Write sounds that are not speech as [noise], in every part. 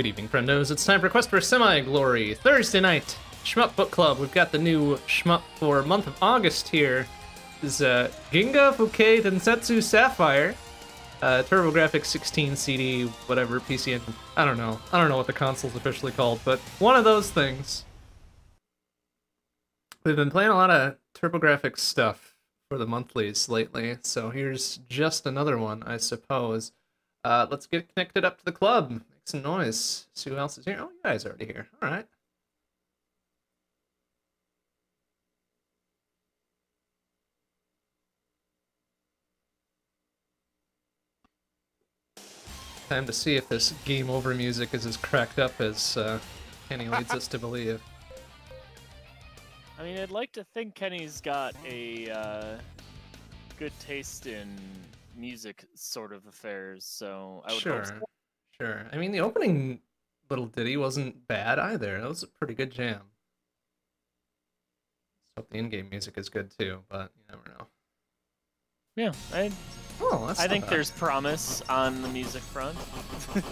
Good evening, friendos. It's time for Quest for Semi-Glory. Thursday night, Shmup Book Club. We've got the new Shmup for month of August here. This is uh, Ginga Fukei Densetsu Sapphire. Uh, TurboGrafx 16 CD, whatever, PC Engine. I don't know. I don't know what the console's officially called, but one of those things. We've been playing a lot of TurboGrafx stuff for the monthlies lately, so here's just another one, I suppose. Uh, let's get connected up to the club. Make some noise. See who else is here. Oh, you guys are already here. All right. Time to see if this game over music is as cracked up as uh, Kenny leads us to believe. [laughs] I mean, I'd like to think Kenny's got a uh, good taste in music sort of affairs, so I would sure, hope so. Sure. I mean, the opening little ditty wasn't bad either. That was a pretty good jam. Hope the in-game music is good too, but you never know. Yeah, I, Oh, that's I think bad. there's promise on the music front. [laughs]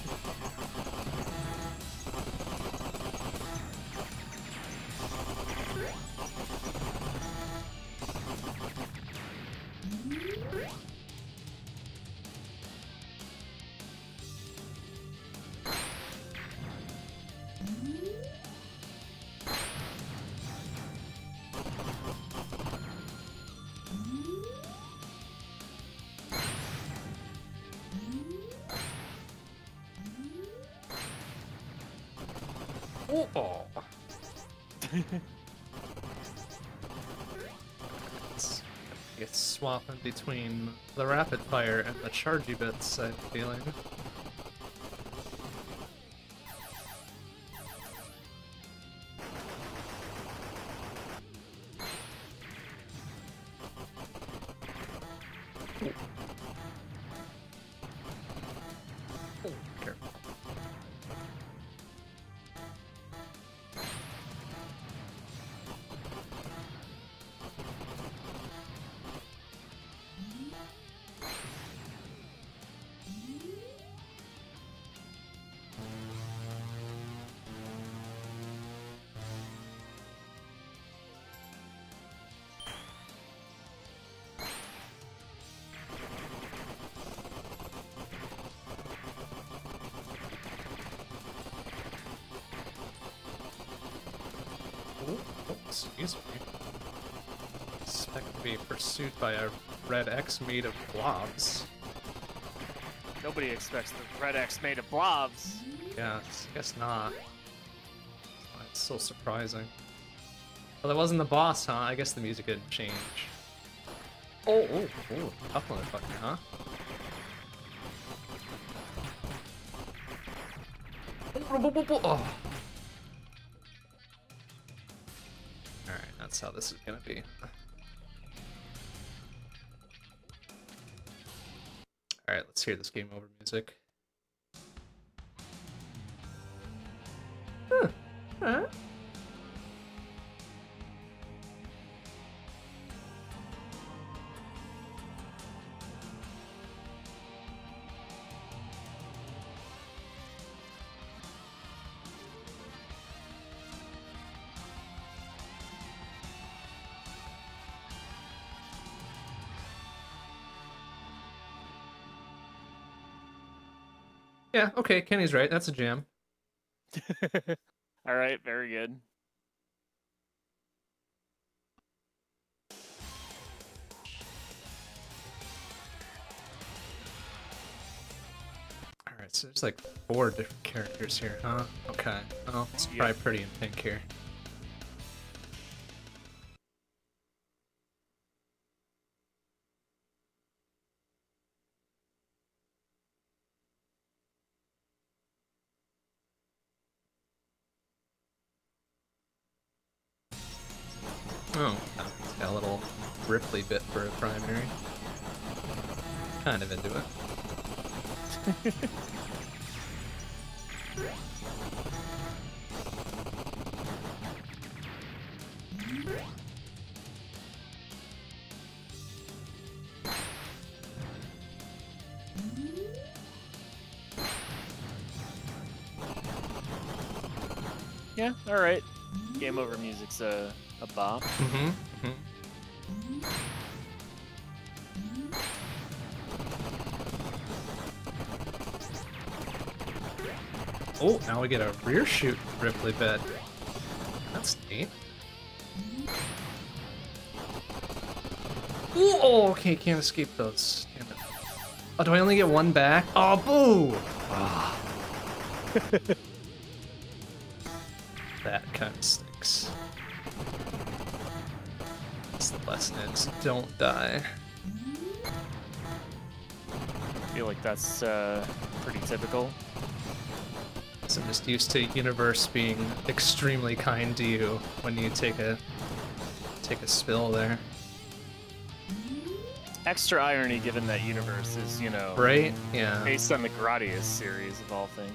between the rapid fire and the chargy bits, I'm feeling. Red X made of blobs. Nobody expects the Red X made of blobs. Yeah, I guess not. It's so surprising. Well, that wasn't the boss, huh? I guess the music didn't change. Oh, oh, oh, tough motherfucker, huh? Oh. Alright, that's how this is gonna be. Alright, let's hear this game over music. Huh. Alright. Yeah, okay, Kenny's right. That's a jam. [laughs] All right, very good. Alright, so there's like four different characters here, huh? Okay. Well, it's Yep. probably pretty in pink here. Ripley bit. That's neat. Ooh, oh, okay, can't escape those. Damn it. Oh, do I only get one back? Oh, boo! Ah. [laughs] that kind of stinks. That's the lesson is don't die. I feel like that's uh, pretty typical. I'm just used to universe being extremely kind to you when you take a take a spill there. Extra irony given that universe is, you know, Right? Yeah. based on the Gradius series of all things.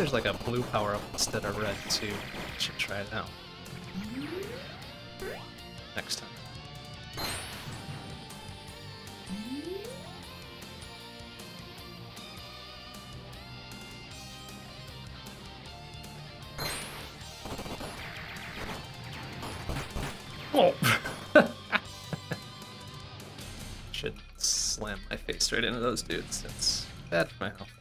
There's like a blue power up instead of red too. Should try it out. Next time. Oh! [laughs] Should slam my face right into those dudes. It's bad for my health.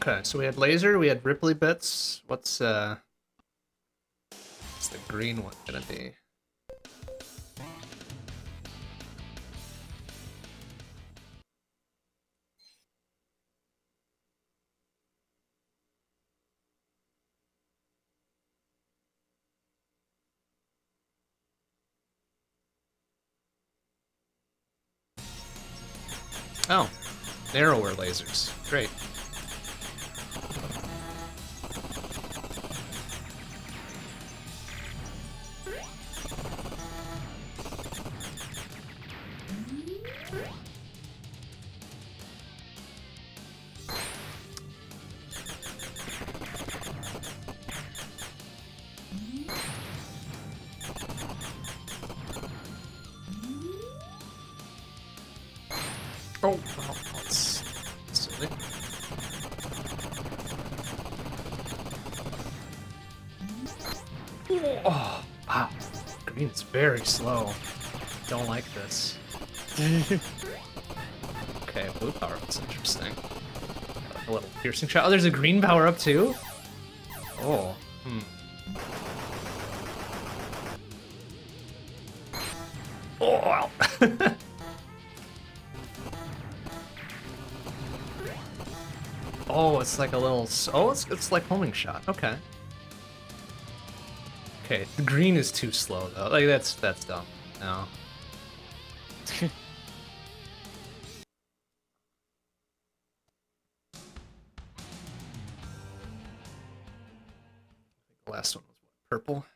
Okay, so we had laser, we had Ripley bits. What's uh what's the green one gonna be? Oh, narrower lasers. Great. Slow. Don't like this. [laughs] okay, blue power up's interesting. A little piercing shot. Oh, there's a green power up too? Oh, hmm. Oh, wow. [laughs] Oh, it's like a little. Oh, it's it's like homing shot. Okay. Okay, the green is too slow though. Like that's that's dumb. No. [laughs] The last one was what, purple.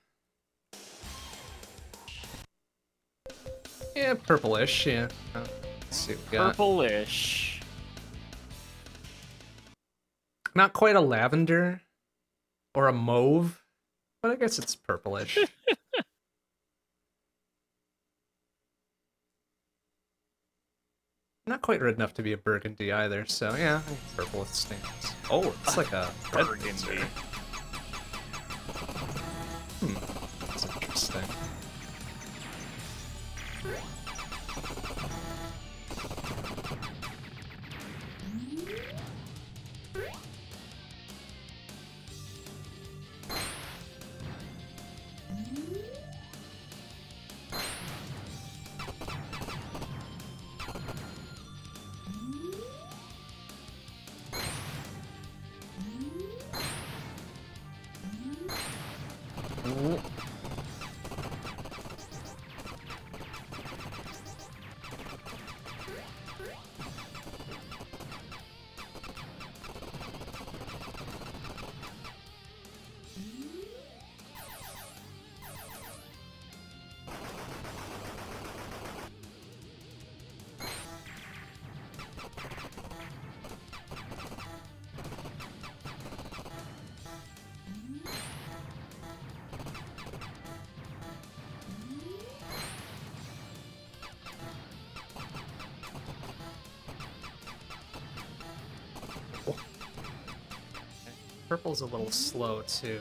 Yeah, purplish. Yeah. Uh, let's see what we got. Purplish. Not quite a lavender or a mauve, but I guess it's purplish. [laughs] Not quite red enough to be a burgundy either, so yeah, purple with stands. Oh, it's like a red Burgundy. Purple's a little slow too.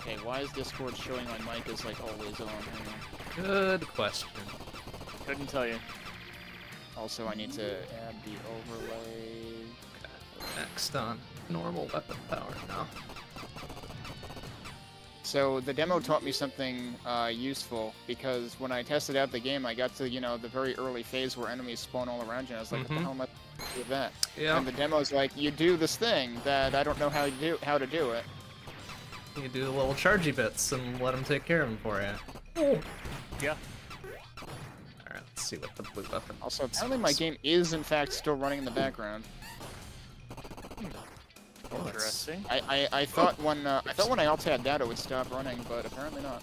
Okay, why is Discord showing my mic as like always on? Good question. Couldn't tell you. Also, I need to add the overlay. Next on normal weapon power now. So the demo taught me something uh, useful because when I tested out the game, I got to you know the very early phase where enemies spawn all around you. And I was like, what Mhm. the hell am I supposed to do with that? Yeah, And the demo's like, you do this thing that I don't know how to do how to do it. you do the little chargy bits and let them take care of them for you. Yeah. Alright, let's see what the blue weapon Also, apparently my game is in fact still running in the background. It's- Interesting. I, I, I thought when uh, I thought when I alt tabbed out it would stop running, but apparently not.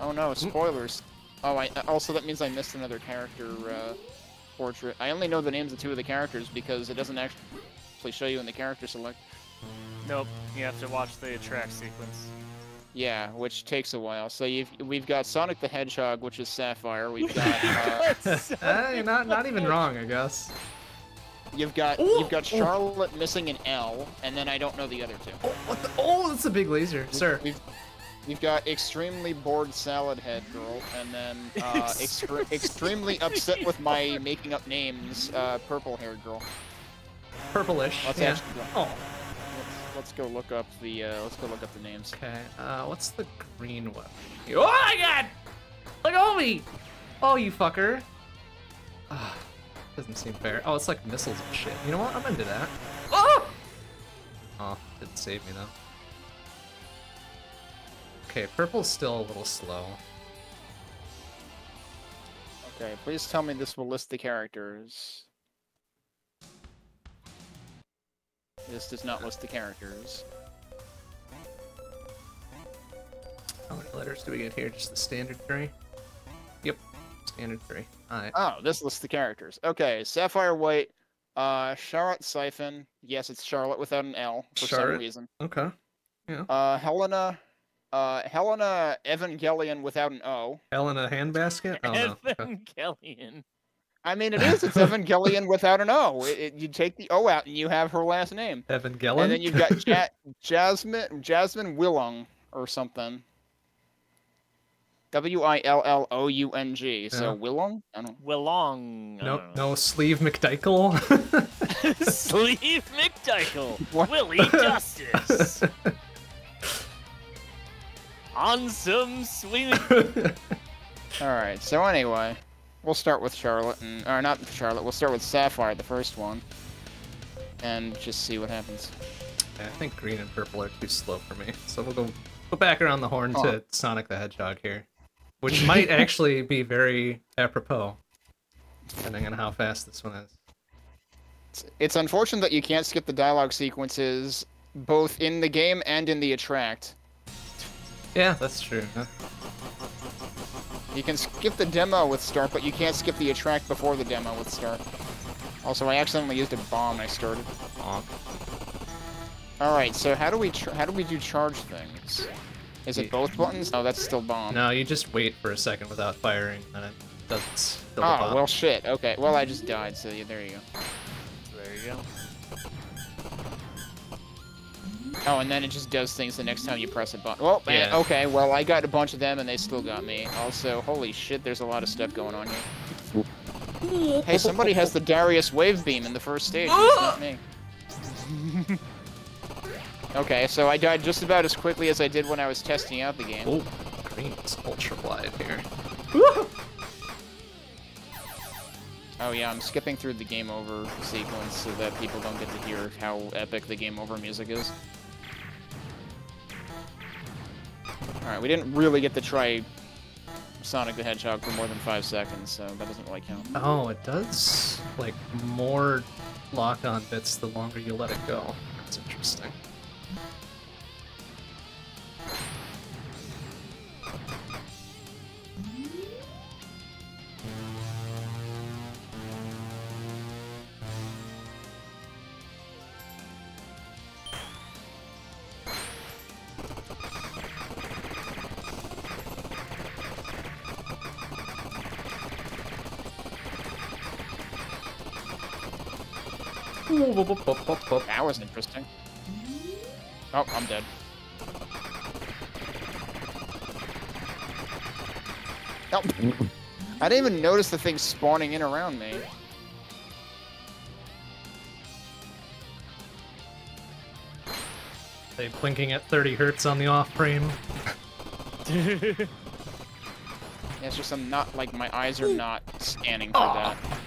Oh no, spoilers. Oh, I also that means I missed another character uh, portrait. I only know the names of two of the characters because it doesn't actually show you in the character select. Nope. You have to watch the track sequence. Yeah, which takes a while. So you've we've got Sonic the Hedgehog, which is Sapphire. We've [laughs] got uh, you're not not even wrong, I guess. You've got Ooh, you've got ooh. Charlotte missing an L, and then I don't know the other two. Oh, what the? Oh, that's a big laser, sir. We've we've got extremely bored salad head girl, and then [laughs] uh, extre- extremely upset with my making up names, uh, purple haired girl. Purplish. Let's yeah. actually go. Oh, Let's, let's go look up the uh, let's go look up the names. okay. Uh, what's the green weapon? Oh my god! Look at me! Oh, you fucker. Doesn't seem fair. Oh, it's like missiles and shit. You know what? I'm into that. Oh! Oh, didn't save me though. Okay, purple's still a little slow. Okay, please tell me this will list the characters. This does not list the characters. How many letters do we get here? Just the standard three? Yep, standard three. Alright. Oh, this lists the characters. Okay, Sapphire White, uh, Charlotte Siphon. Yes, it's Charlotte without an L for some reason. Okay. Uh, Helena, uh, Helena Evangelion without an O. Helena handbasket? Oh no. Evangelion. I mean, it is. It's [laughs] Evangelion without an O. It, it- you take the O out and you have her last name. Evangelion? And then you've got ja- [laughs] Jasmine Jasmine Willung or something. W I L L O U N G. So Yeah. Willung? I don't Willong. I no, oh. no sleeve McDykel. [laughs] [laughs] Sleeve McDykel. [laughs] What? Willie Justice. On some sweet. All right. So anyway, we'll start with Charlotte, and or not Charlotte. We'll start with Sapphire, the first one, and just see what happens. I think green and purple are too slow for me, so we'll go go back around the horn Oh. to Sonic the Hedgehog here, which might actually be very apropos, depending on how fast this one is. It's, it's unfortunate that you can't skip the dialogue sequences both in the game and in the attract. Yeah, that's true. huh? You can skip the demo with start, but you can't skip the attract before the demo with start. Also, I accidentally used a bomb I started. Aw. All right, so how do we how do we do charge things? Is it both buttons? No, that's still bomb. No, you just wait for a second without firing, and it doesn't still the Oh bomb. well, shit. Okay, well I just died, so yeah, there you go. There you go. Oh, and then it just does things the next time you press a button. Well, eh, Yeah. okay, well I got a bunch of them and they still got me. Also, holy shit, there's a lot of stuff going on here. Hey, somebody has the Darius wave beam in the first stage. It's not me. [laughs] okay, so I died just about as quickly as I did when I was testing out the game. Oh, green's ultra wide here. Oh yeah, I'm skipping through the game over sequence so that people don't get to hear how epic the game over music is. Alright, we didn't really get to try Sonic the Hedgehog for more than five seconds, so that doesn't really count. Oh, it does like more lock-on bits the longer you let it go. That's interesting. That was interesting. Oh, I'm dead. Oh. I didn't even notice the thing spawning in around me. They blinking at 30 hertz on the off frame. [laughs] Yeah, it's just I'm not like my eyes are not scanning for ah. that.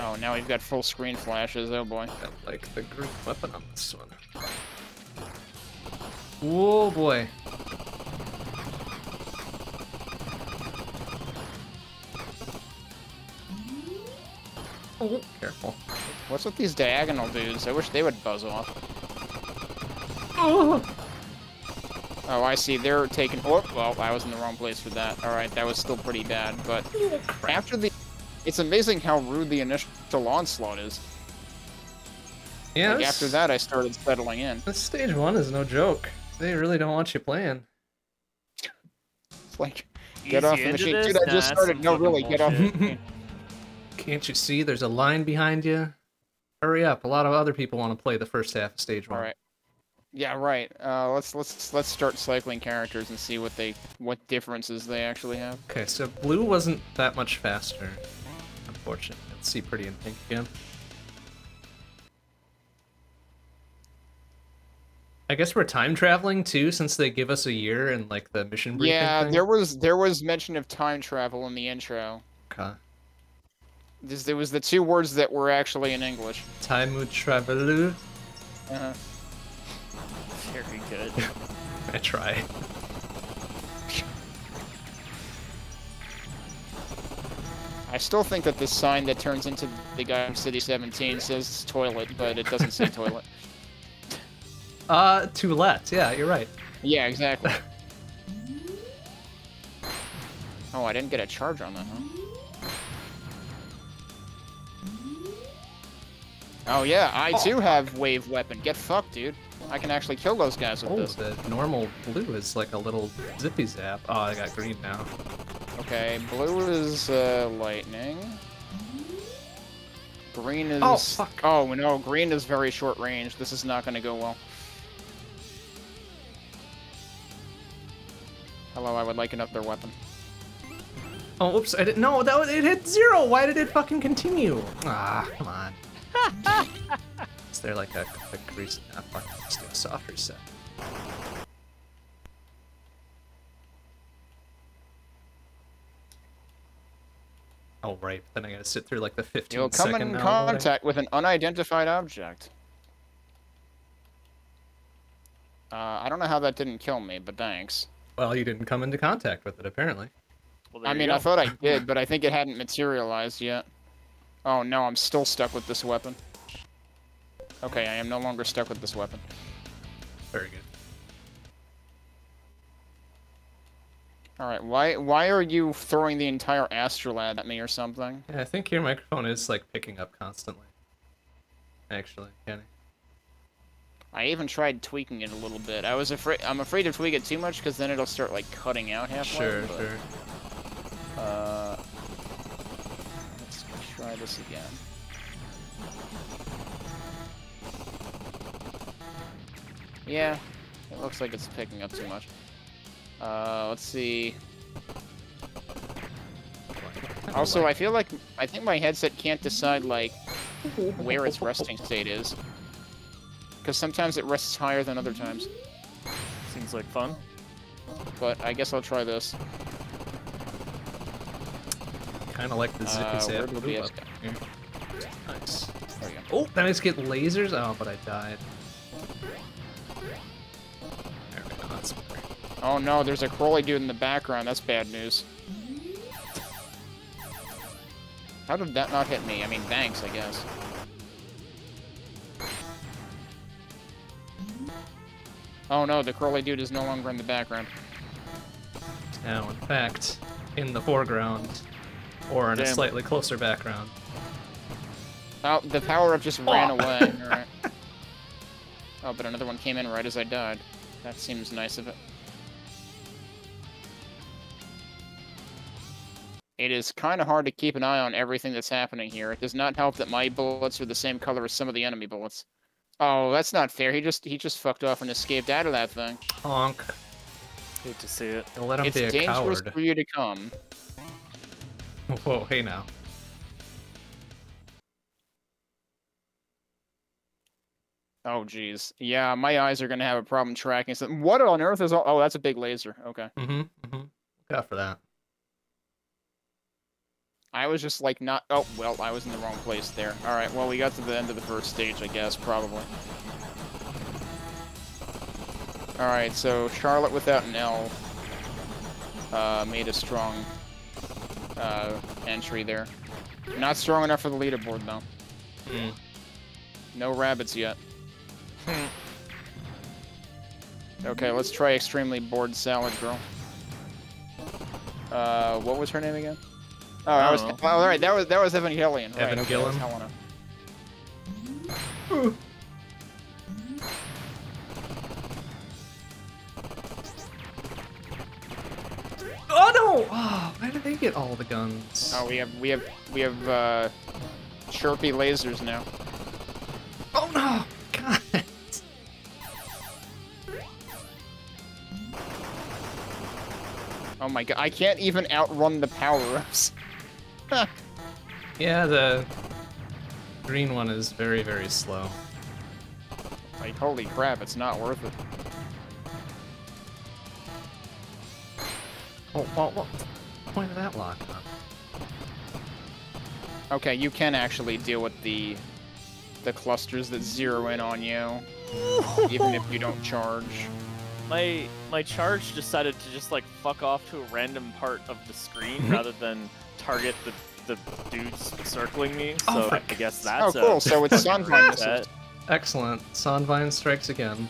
Oh, now we've got full screen flashes. Oh boy. I like the group weapon on this one. Oh boy. Oh, careful. What's with these diagonal dudes? I wish they would buzz off. Oh, Oh, I see. They're taking. Oh, well, I was in the wrong place for that. All right, that was still pretty bad. But after the, it's amazing how rude the initial onslaught is. yeah. Like after that, I started settling in. this stage one is no joke. They really don't want you playing. It's like, get off the Easy machine, into dude. I this? just started. No, fucking really, get off the bullshit. Can't you see? There's a line behind you. Hurry up! A lot of other people want to play the first half of stage one. right. Yeah, right. Uh, let's let's let's start cycling characters and see what they what differences they actually have. Okay, so blue wasn't that much faster. Unfortunately, let's see pretty in pink again. I guess we're time traveling too, since they give us a year and like the mission briefing. Yeah, thing. there was there was mention of time travel in the intro. Okay. This, there was the two words that were actually in English. Time travel. Uh-huh. [laughs] Very good. [laughs] I try. I still think that this sign that turns into the guy from City 17 says toilet, but it doesn't say toilet. [laughs] Uh, to let. Yeah, you're right. Yeah, exactly. Oh, I didn't get a charge on that, huh? Oh yeah, I too have wave weapon. Get fucked, dude. I can actually kill those guys with Oh, this. the normal blue is like a little zippy zap. Oh, I got green now. Okay, blue is uh, lightning. Green is. Oh, fuck. Oh no, green is very short range. This is not gonna go well. Hello, I would like another weapon. Oh, oops! I didn't. No, that was, it hit zero. Why did it fucking continue? Ah, come on. [laughs] is there like a? Ah, fuck. Let's do soft reset. Oh right, then I gotta sit through like the 15 You'll come second in now delay. contact with an unidentified object. Uh, I don't know how that didn't kill me, but thanks. Well, you didn't come into contact with it apparently. Well, I mean, go. I thought I [laughs] did, but I think it hadn't materialized yet. Oh no, I'm still stuck with this weapon. Okay, I am no longer stuck with this weapon. Very good. Alright, why why are you throwing the entire astrolab at me or something? Yeah, I think your microphone is like picking up constantly. Actually, Kenny. I even tried tweaking it a little bit. I was afraid I'm afraid to tweak it too much because then it'll start like cutting out halfway. Sure, but, sure. Uh, let's try this again. Yeah, it looks like it's picking up too much. Uh, let's see. Also, I feel like I think my headset can't decide like where its resting state is, because sometimes it rests higher than other times. Seems like fun. But I guess I'll try this. Kind of like the zippy Uh, zap where did blue the up here. Nice. There we go. Oh, then I just get lasers. Oh, but I died. Oh no, there's a crawly dude in the background. That's bad news. How did that not hit me? I mean, thanks, I guess. Oh no, the crawly dude is no longer in the background. Now, in fact, in the foreground, or in a slightly closer background. Oh, the power-up just ran Oh. away. Alright. [laughs] Oh, but another one came in right as I died. That seems nice of it. It is kind of hard to keep an eye on everything that's happening here. It does not help that my bullets are the same color as some of the enemy bullets. Oh, that's not fair. He just he just fucked off and escaped out of that thing. Honk. Hate to see it. Don't let him It's be a dangerous coward. for you to come. [laughs] Whoa, hey now. Oh, jeez. Yeah, my eyes are gonna have a problem tracking something. What on earth is all? Oh, that's a big laser. Okay. Mm-hmm. Mm-hmm. Look out for that. I was just like not. Oh, well, I was in the wrong place there. All right. Well, we got to the end of the first stage, I guess, probably. All right. So Charlotte without an L uh, made a strong uh, entry there. Not strong enough for the leaderboard though. Mm. No rabbits yet. [laughs] okay, let's try extremely bored salad girl. Uh, what was her name again? Oh, I that was. don't Oh, all right, that was that was Evangelion. Right, Evan okay, that was Helena. Oh no! Oh, why did they get all the guns? Oh, we have we have we have uh, chirpy lasers now. Oh no! God. Oh my god, I can't even outrun the power-ups. [laughs] Yeah, the green one is very, very slow. like, holy crap, it's not worth it. Oh, what, what? the point of that lock? Okay, you can actually deal with the the clusters that zero in on you, even if you don't charge. My my charge decided to just like fuck off to a random part of the screen Mhm. rather than target the the dudes circling me. Oh So my I guess Oh, that's cool. a So it's [laughs] Sunfine Excellent. Sonvine strikes again.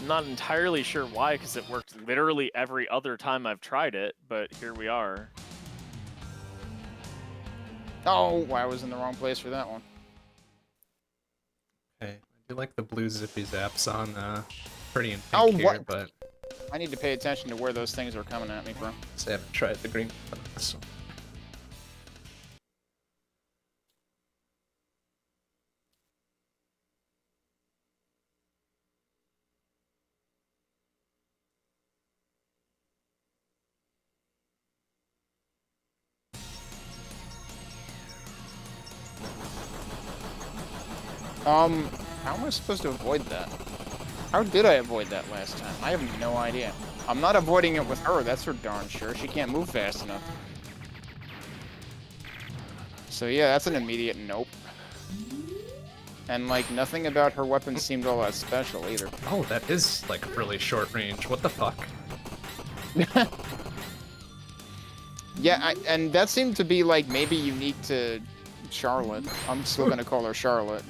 I'm not entirely sure why, because it worked literally every other time I've tried it, but here we are. Oh, I was in the wrong place for that one. Okay. I do like the blue zippy zaps on uh, pretty in pink Oh, here, what? but I need to pay attention to where those things are coming at me from. I haven't tried the green one on this one. Um, how am I supposed to avoid that? How did I avoid that last time? I have no idea. I'm not avoiding it with her, that's for darn sure. She can't move fast enough. So yeah, that's an immediate nope. And like, nothing about her weapon seemed all that special either. [laughs] Oh, that is like really short range. What the fuck? Yeah, I, and that seemed to be like maybe unique to Charlotte. I'm still gonna call her Charlotte.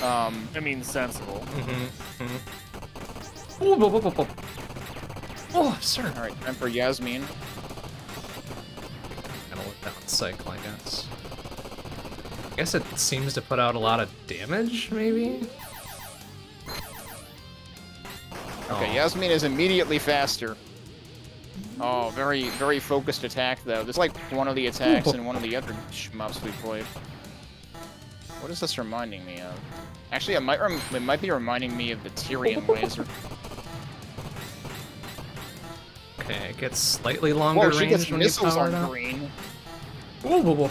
Um, I mean, sensible. Mm-hmm. mm-hmm. Oh, whoa, whoa, whoa, whoa. oh, sir. all right, time for Yasmin. Gonna look down cycle, I guess. I guess it seems to put out a lot of damage, maybe? Okay, Oh. Yasmin is immediately faster. Oh, very, very focused attack though. This is like one of the attacks in one of the other shmups we played. What is this reminding me of? Actually, it might rem it might be reminding me of the Tyrian [laughs] laser. Okay, it gets slightly longer Whoa, she range gets when you missiles power on it up. green, Whoa, whoa, whoa.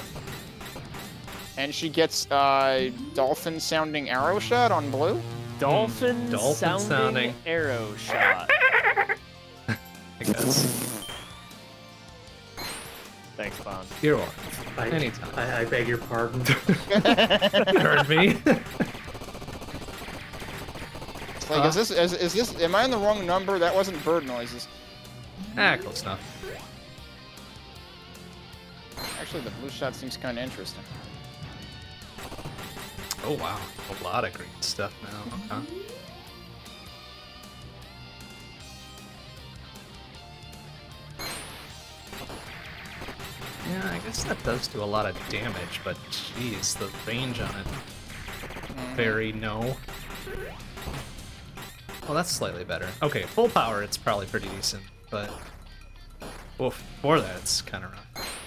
and she gets uh, dolphin-sounding arrow shot on blue. Dolphin, Dolphin sounding, sounding. arrow shot. [laughs] I guess. Thanks, Bond. You're welcome. I, Anytime. I, I beg your pardon. [laughs] [laughs] You heard me. It's like, is this, is, is this, am I on the wrong number? That wasn't bird noises. ah, close enough. Actually, the blue shot seems kind of interesting. Oh, wow. A lot of green stuff now. Okay. Yeah, I guess that does do a lot of damage, but jeez, the range on it, mm-hmm. very no. Well, that's slightly better. Okay, full power, it's probably pretty decent, but Well, before that, it's kind of rough.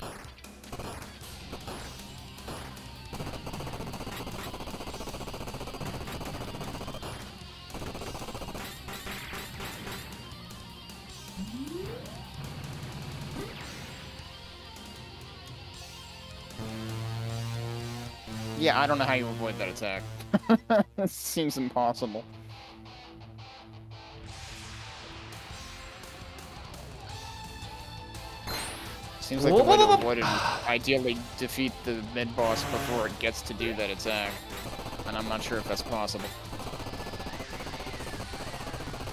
Yeah, I don't know how you avoid that attack. [laughs] it seems impossible. Seems like the way to avoid it is ideally defeat the mid-boss before it gets to do that attack. And I'm not sure if that's possible.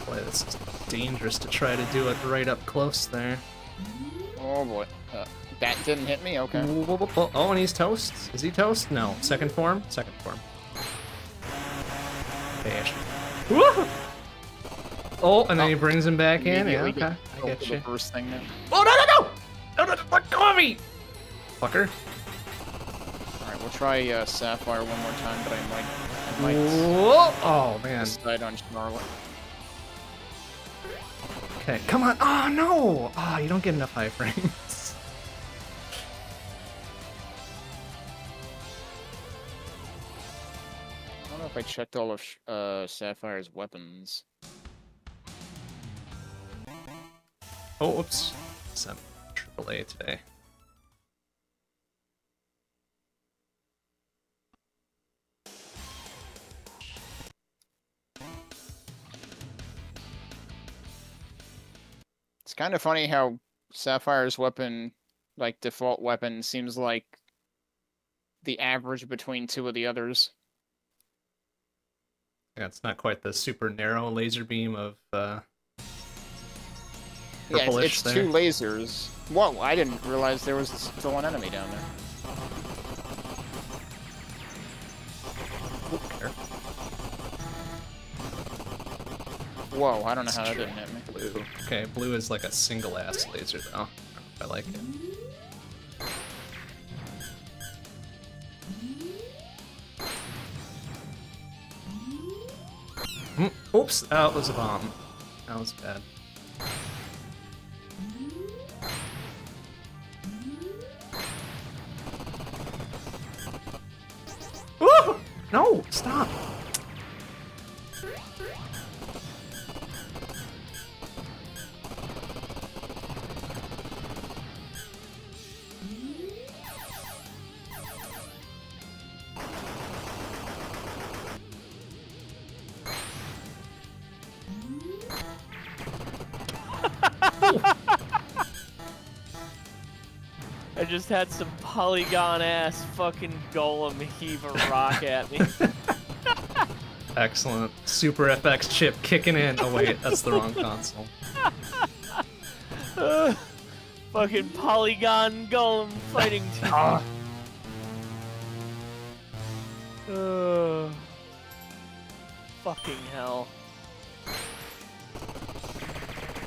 Boy, this is dangerous to try to do it right up close there. Oh boy. Uh, that didn't hit me? Okay. Oh, and he's toast. Is he toast? No. Second form? Second form. Bash. Woo! Oh, and then he brings him back in. Yeah, okay. get I get you. first thing. Oh, no, no, no! No, no, no, go of me! Fucker. Alright, we'll try uh, Sapphire one more time, but I might, I might Whoa! Oh, man. decide on Charlotte. Okay, come on. Oh, no! Ah, you don't get enough high frames. If I checked all of uh, Sapphire's weapons. Oh, oops. Some AAA today. It's kind of funny how Sapphire's weapon, like default weapon, seems like the average between two of the others. Yeah, it's not quite the super narrow laser beam of uh, Yeah, it's, it's two lasers. Whoa, I didn't realize there was still an enemy down there. Whoa, I don't know how that didn't hit me. blue. Okay, blue is like a single ass laser though. I don't know if I like it. Oops, that was a bomb. That was bad. Woo! No, stop. Had some polygon ass fucking golem heave a rock at me. [laughs] Excellent. Super FX chip kicking in. Oh wait, that's the wrong console. Uh, [laughs] fucking polygon golem fighting [laughs] team. Ah. [sighs] Uh, fucking hell.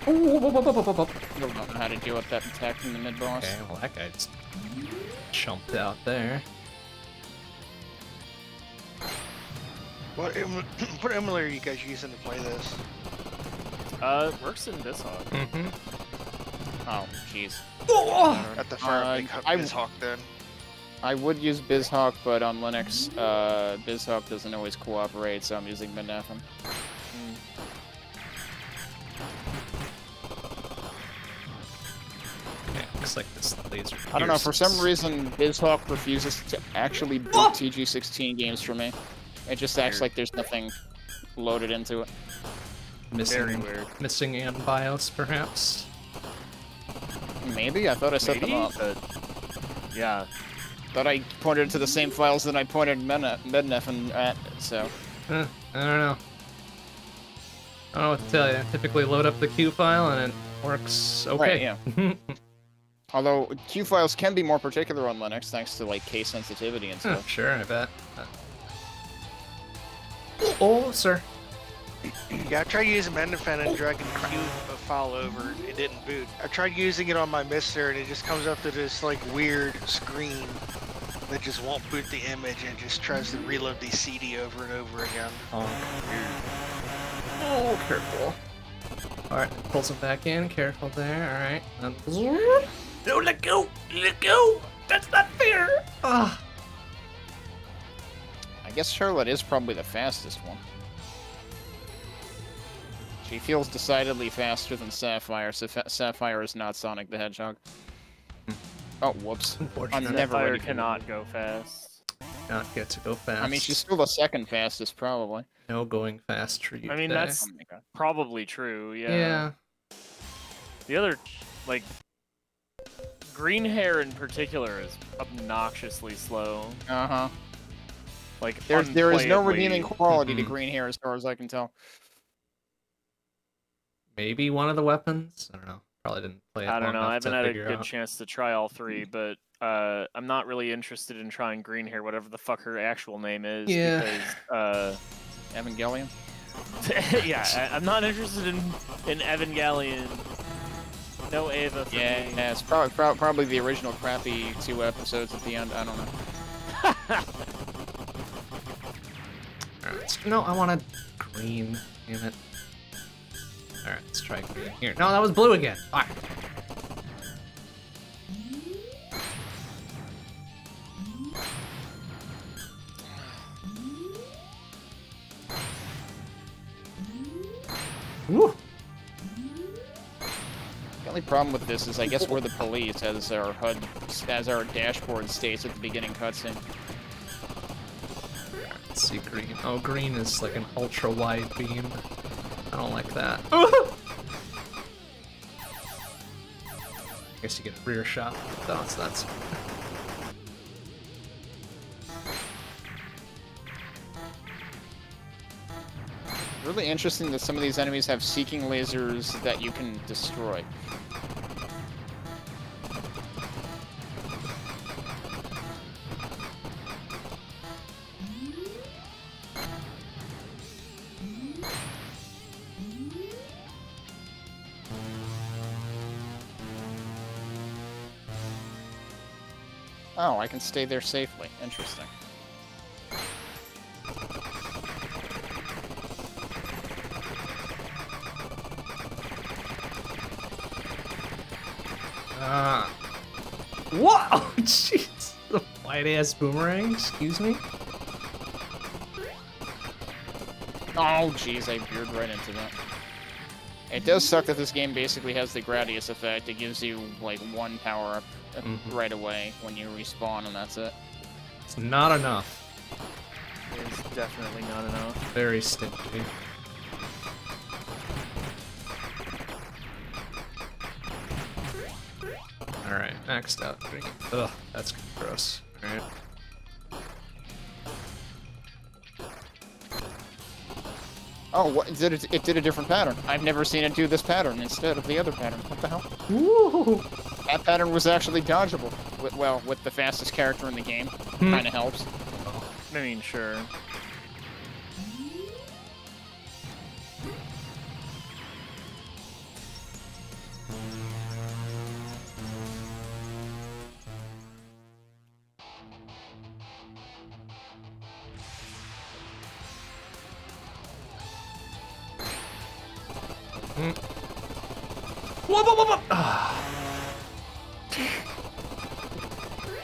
Ooh, whoop, whoop. Still don't know how to deal with that attack from the mid boss. Okay, well that guy just jumped out there. What em- [clears throat] what emulator are you guys using to play this? Uh, it works in this hog. Mm-hmm. Oh, jeez. At the firm, Uh, big Hu- I- BizHawk then. I would use BizHawk, but on Linux, uh, BizHawk doesn't always cooperate, so I'm using Mednafen. I don't know, for some reason, BizHawk refuses to actually boot Oh! TG16 games for me. It just acts Weird. like there's nothing loaded into it. missing, Very weird. missing in BIOS, perhaps. Maybe? I thought I set Maybe, them up. but yeah. Thought I pointed to the same files that I pointed Medna- and at, so... Eh, I don't know. I don't know what to tell you. Typically load up the cue file and it works okay. Right, yeah. [laughs] Although, cue files can be more particular on Linux, thanks to, like, case sensitivity and Huh, stuff. sure, I bet. Uh, Oh, sir. Yeah, I tried using Mednafen and dragging the cue file over. It didn't boot. I tried using it on my MiSTer, and it just comes up to this like weird screen that just won't boot the image and just tries to reload the CD over and over again. Oh, oh careful. Alright, pulls him back in. Careful there. Alright. Um, no, let go! Let go! That's not fair! Ah. I guess Charlotte is probably the fastest one. She feels decidedly faster than Sapphire, so Fa- Sapphire is not Sonic the Hedgehog. Oh, whoops. Unfortunate. I'm never Fire ready cannot go fast. Not get to go fast. I mean, she's still the second fastest, probably. no going fast for you I mean, today. that's- Oh. Probably true. Yeah. yeah. The other, like, green hair in particular is obnoxiously slow. Uh huh. Like There's there is no redeeming quality to Mhm. green hair, as far as I can tell. Maybe one of the weapons. I don't know. Probably didn't play it. I don't know. I haven't had a good out. chance to try all three, but uh, I'm not really interested in trying green hair, whatever the fuck her actual name is. Yeah. Because, Evangelion. uh, [laughs] yeah, I, I'm not interested in in Evangelion. No Ava for Yeah, me. yeah, it's probably probably the original crappy two episodes at the end. I don't know. Alright. [laughs] No, I wanted green. Damn it. Alright, let's try green here. No, that was blue again. Alright. Woo! The only problem with this is, I guess, we're the police, as our HUD, as our dashboard states at the beginning cutscene. Let's see green. Oh, green is like an ultra wide beam. I don't like that. [laughs] I guess you get a rear shot. No, it's that's Really interesting that some of these enemies have seeking lasers that you can destroy. I can stay there safely. Interesting. Ah. Whoa! [laughs] Jeez. The white ass boomerang, excuse me? Oh, jeez, I veered right into that. It does suck that this game basically has the Gradius effect. It gives you, like, one power-up uh, Mhm. right away when you respawn, and that's it. It's not enough. It's definitely not enough. Very stingy. Alright, maxed out. Ugh, that's gross. Alright. Oh, what, it, did a, it did a different pattern. I've never seen it do this pattern instead of the other pattern. What the hell? Woo! That pattern was actually dodgeable. With, well, with the fastest character in the game. Hmm. Kinda helps. I mean, sure. Whoa, whoa, whoa, whoa!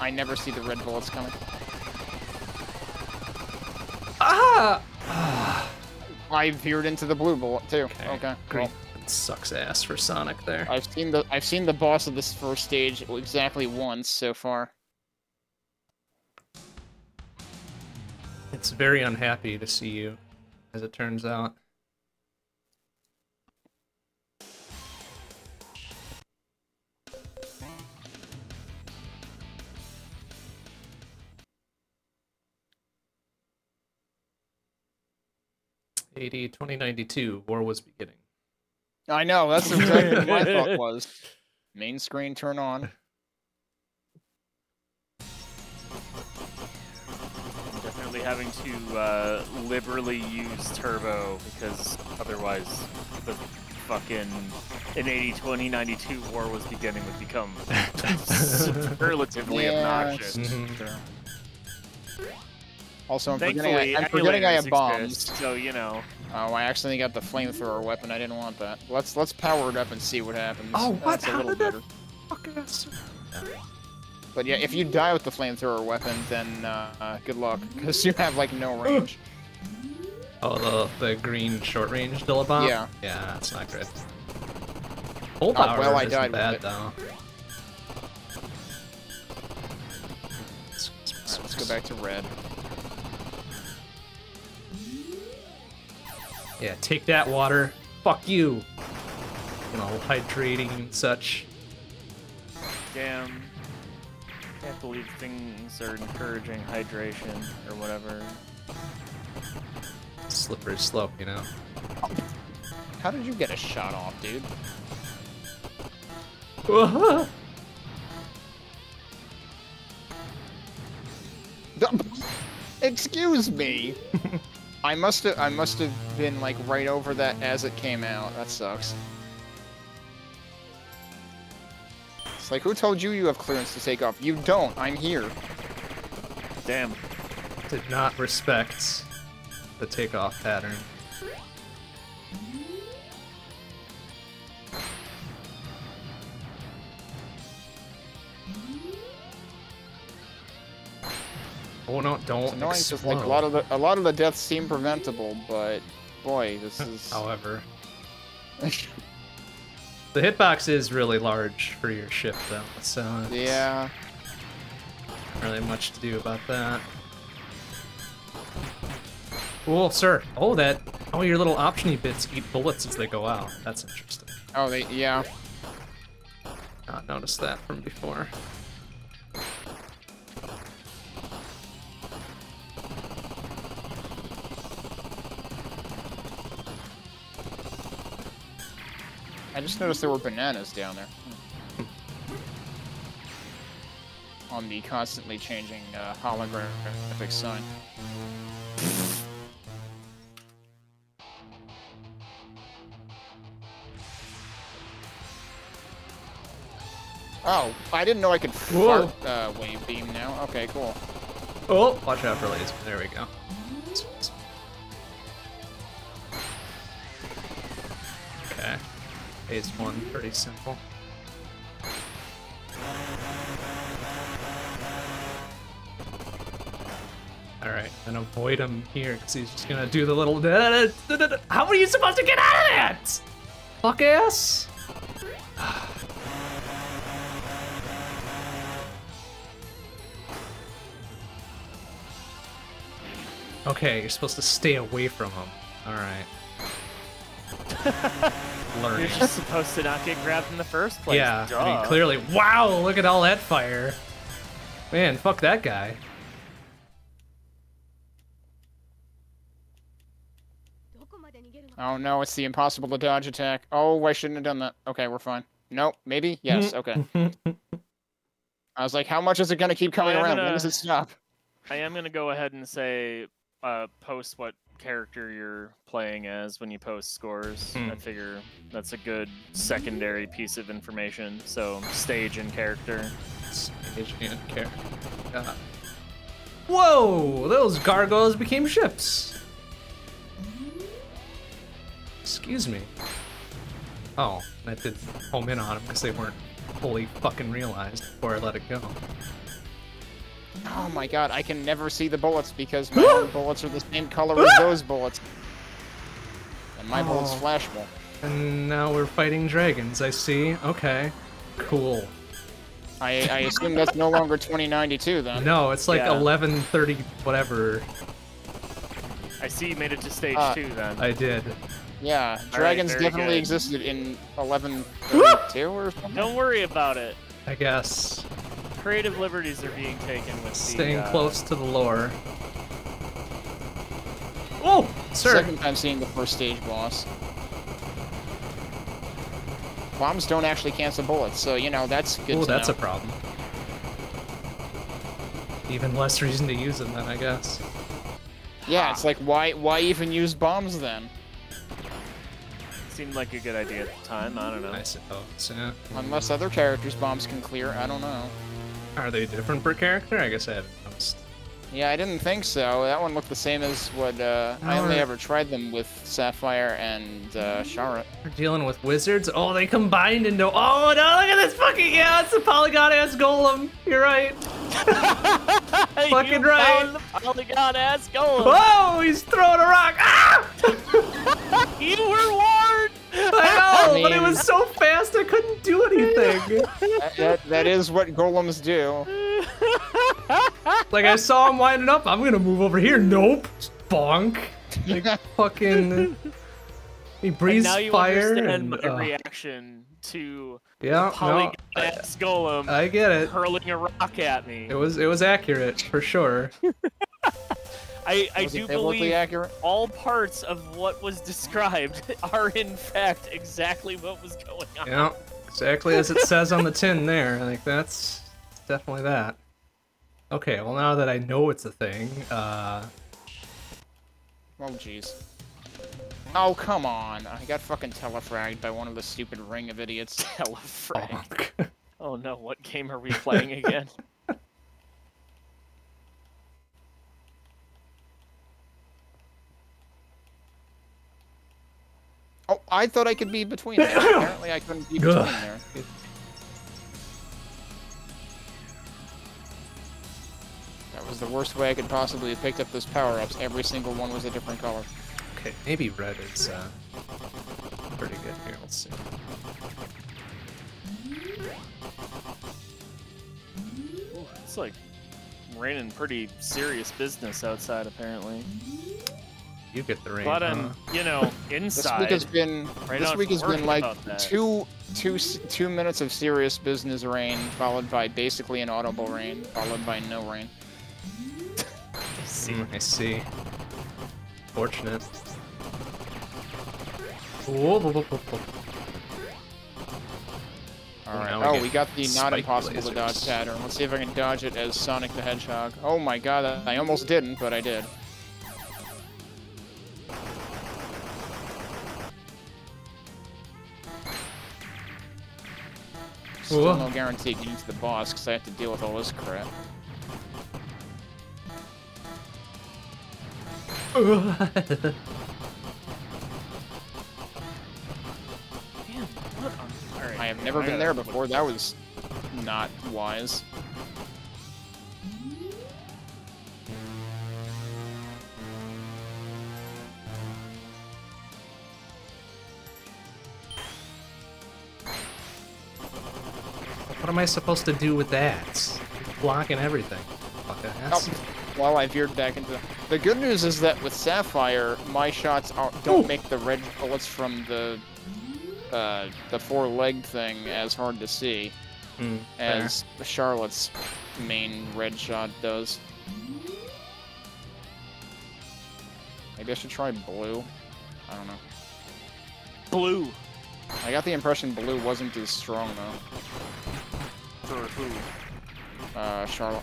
I never see the red bullets coming. Ah! I veered into the blue bullet too. Okay. Green Well, sucks ass for Sonic there. I've seen the I've seen the boss of this first stage exactly once so far. It's very unhappy to see you, as it turns out. AD 2092, war was beginning. I know, that's exactly what my thought [laughs] was. Main screen turn on. Definitely having to uh, liberally use turbo because otherwise the fucking in 80 20 92 war was beginning would become [laughs] superlatively Yeah, obnoxious. Mhm. Also, I'm forgetting, I, I'm forgetting I have bombs. exist, so you know. Oh, I accidentally got the flamethrower weapon. I didn't want that. Let's let's power it up and see what happens. Oh, what? That's a How little did that- better. But yeah, if you die with the flamethrower weapon, then uh, uh, good luck, because you have like no range. Oh, the, the green short range Dillabomb? Yeah. Yeah, that's not good. Full Oh, power well, I isn't died with it. though. Alright, let's go back to red. Yeah, take that water. Fuck you. You know, hydrating and such. Damn. Can't believe things are encouraging hydration or whatever. Slippery slope, you know. How did you get a shot off, dude? [laughs] [laughs] Excuse me. [laughs] I must have I must have been like right over that as it came out. That sucks. It's like who told you you have clearance to take off? You don't. I'm here. Damn. Did not respect the takeoff pattern. Oh no, don't It's annoying explode. like a lot of the a lot of the deaths seem preventable, but boy, this [laughs] is However, [laughs] the hitbox is really large for your ship though, so it's yeah. not really much to do about that. Cool, sir. Oh, that. Oh, your little optiony bits eat bullets as they go out. That's interesting. Oh, they yeah. Not noticed that from before. I just noticed there were bananas down there. On the constantly changing uh, holographic sign. Oh, I didn't know I could fart uh, wave beam now. Okay, cool. Oh, watch out for laser. There we go. Phase one, pretty simple. Alright, and avoid him here, because he's just gonna do the little... How are you supposed to get out of that? Fuck ass? [sighs] Okay, you're supposed to stay away from him. Alright. [laughs] You're just supposed to not get grabbed in the first place. Yeah, I mean, clearly. Wow, look at all that fire. Man, fuck that guy. Oh no, it's the impossible to dodge attack. Oh, I shouldn't have done that. Okay, we're fine. Nope, maybe? Yes, [laughs] okay. I was like, how much is it gonna keep coming around? When gonna- does it stop? I am gonna go ahead and say, uh, post what character you're playing as when you post scores. Hmm. I figure that's a good secondary piece of information. So stage and character. Stage and character. God. Whoa! Those gargoyles became ships. Excuse me. Oh, I did home in on them because they weren't fully fucking realized before I let it go. Oh my god, I can never see the bullets because my [gasps] own bullets are the same color as [gasps] those bullets. And my bullets flash flashable. And now we're fighting dragons, I see. Okay. Cool. I, I assume that's no longer 2092 then. No, it's like Yeah. 1130 whatever I see you made it to stage Uh, two then. I did. Yeah, dragons very definitely good. existed in [gasps] 1132 or something. Don't worry about it. I guess. Creative liberties are being taken with Staying the, uh, close to the lore. Oh, sir. Second time seeing the first stage boss. Bombs don't actually cancel bullets, so you know that's good Oh, that's know. a problem. Even less reason to use them then, I guess. Yeah, it's like why why even use bombs then? Seemed like a good idea at the time. I don't know. I suppose. Yeah. Unless other characters' bombs can clear, I don't know. Are they different per character? I guess I haven't noticed. Yeah, I didn't think so. That one looked the same as what uh, I only ever tried them with Sapphire and uh, Charlotte. We're dealing with wizards. Oh, they combined into. Oh no! Look at this fucking. Yeah, it's a polygon ass golem. You're right. [laughs] Fucking you right. found the polygon ass golem. Whoa! He's throwing a rock. Ah! [laughs] You were warned. [laughs] I know, I but it was so fast I couldn't do anything. that, that, that is what golems do. [laughs] like I saw him winding up. I'm gonna move over here. Nope. Bonk. Like [laughs] fucking. He And breathes now you fire. understand And, my uh, reaction to yeah, polygon no, ass golem I get it. hurling a rock at me. It was it was accurate for sure. I, I do believe accurate? all parts of what was described [laughs] are in fact exactly what was going on. Yeah, exactly as it says on the tin there. Like that's definitely that. Okay, well now that I know it's a thing, uh, Oh, jeez. Oh, come on. I got fucking telefragged by one of the stupid ring of idiots. [laughs] Telefrag. bonk. Oh no, what game are we playing again? [laughs] Oh, I thought I could be between there. [coughs] Apparently I couldn't be between Ugh. there. That was the worst way I could possibly have picked up those power-ups. Every single one was a different color. okay, maybe red is uh, pretty good here. Let's see. It's like raining pretty serious business outside apparently. You get the rain. But huh? um, you know, [laughs] This inside. week has been Right this week has been like about that. two two s- two minutes of serious business rain, followed by basically an audible rain, followed by no rain. See, [laughs] Mm, I see. Fortunate. Whoa, whoa, whoa, whoa, whoa. All right. now we Oh, get we got the not spike impossible to dodge pattern. Let's see if I can dodge it as Sonic the Hedgehog. Oh my god, I almost didn't, but I did. Still no guarantee getting to the boss because I have to deal with all this crap. [laughs] damn, what on- Alright, I have never been there before. That was not wise. What am I supposed to do with that? Blocking everything. Fuck Oh, while I veered back into the... The good news is that with Sapphire, my shots are, don't Ooh. make the red bullets from the uh, the four-leg thing as hard to see Mm, fair. as Charlotte's main red shot does. Maybe I should try blue. I don't know. Blue. I got the impression blue wasn't as strong though. Who? Uh, Charlotte.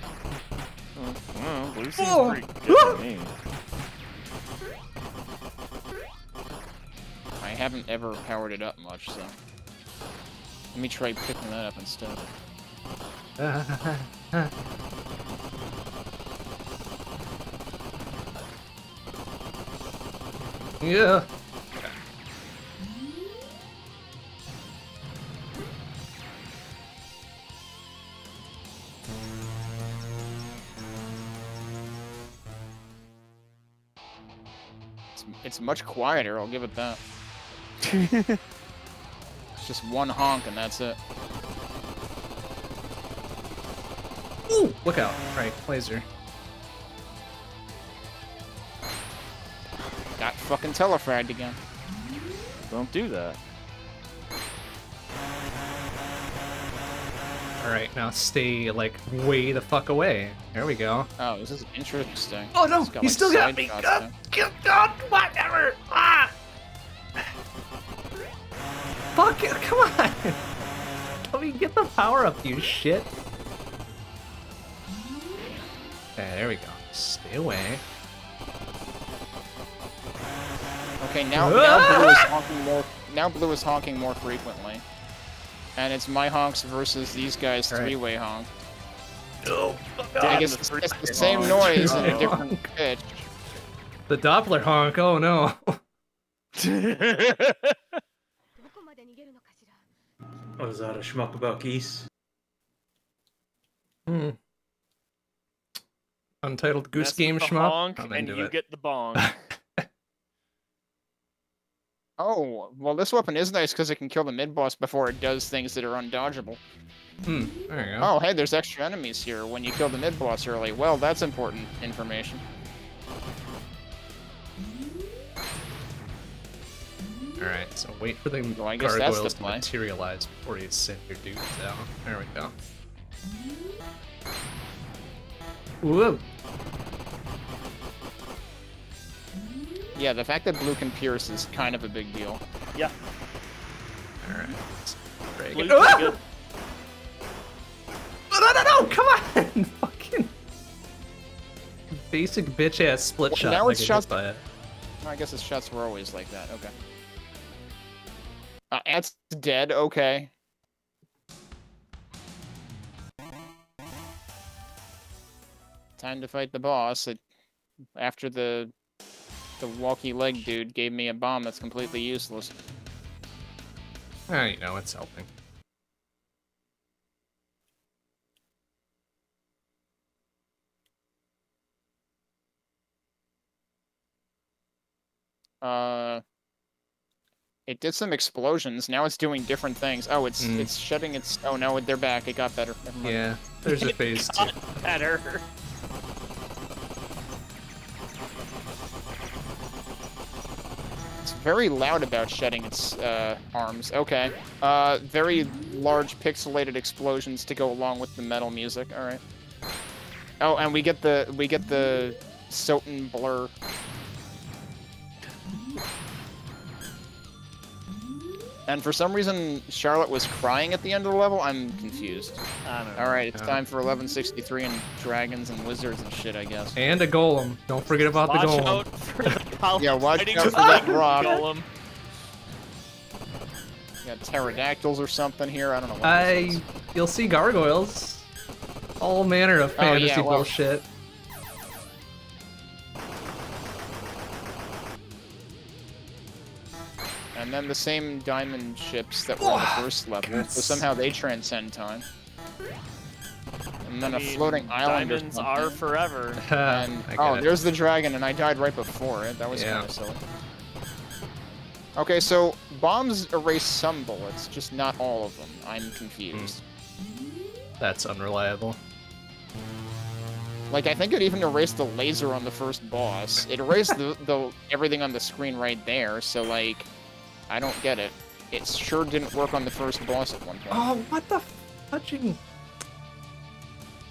Well, seems Oh. pretty good me. I haven't ever powered it up much, so. Let me try picking that up instead. [laughs] yeah. It's, it's much quieter, I'll give it that. [laughs] it's just one honk and that's it. Ooh, look out. Right, laser. Got fucking telefragged again. Don't do that. Alright, now stay, like, way the fuck away. There we go. Oh, this is interesting. Oh no, It's got, he like, still got side me! God. God, God, whatever! Ah! Fuck it, come on! [laughs] Let me get the power up, you shit. Okay, there we go. Stay away. Okay, now, now blue is honking more. Now blue is honking more frequently, and it's my honks versus these guys right. three-way honk. Oh, God, I guess it's, it's the same honk. noise in a [laughs] different pitch. The Doppler honk. Oh no. [laughs] oh, that a shmup about geese? Hmm. Untitled Goose That's Game shmup. Honk, and you it. get the bong. [laughs] Oh, well, this weapon is nice because it can kill the mid boss before it does things that are undodgeable. Hmm. There you go. Oh, hey, there's extra enemies here when you kill the mid boss early. Well, that's important information. All right. So wait for the Well, I guess that's gargoyles to plan. materialize before you send your dudes out. There we go. Whoa. Yeah, the fact that blue can pierce is kind of a big deal. yeah, All right. let's break it. Ah! pretty good. No, no, no! Come on! [laughs] Fucking basic bitch ass split Well, shot. now it's I shots- by it. I guess his shots were always like that. Okay. Uh, Ant's dead. Okay. Time to fight the boss. It, after the the walkie leg dude gave me a bomb that's completely useless. Ah, you know it's helping. Uh, it did some explosions. Now it's doing different things. Oh, it's Mm. it's shutting its. Oh no, they're back. It got better. Yeah. There's a [laughs] phase two. Better. Very loud about shedding its uh, arms. Okay. Uh, very large pixelated explosions to go along with the metal music. All right. Oh, and we get the we get the Soten blur. And for some reason, Charlotte was crying at the end of the level. I'm confused. I don't know. All right, it's Yeah. time for 1163 and dragons and wizards and shit, I guess. And a golem. Don't forget about Watch the golem. Out for the power Yeah, watch fighting out for golem. that rock. golem. got pterodactyls or something here. I don't know. What I. is. You'll see gargoyles. All manner of Oh, yeah, fantasy well- bullshit. And then the same diamond ships that were on the first level, so somehow they transcend time. And then [laughs] [laughs] I a mean, floating island or Diamonds are forever. And oh, it. there's the dragon, and I died right before it. That was Yeah. kind of silly. Okay, so bombs erase some bullets, just not all of them. I'm confused. Hmm. That's unreliable. Like I think it even erased the laser on the first boss. It erased the, [laughs] the everything on the screen right there. So like, I don't get it. It sure didn't work on the first boss at one point. Oh, what the fudging?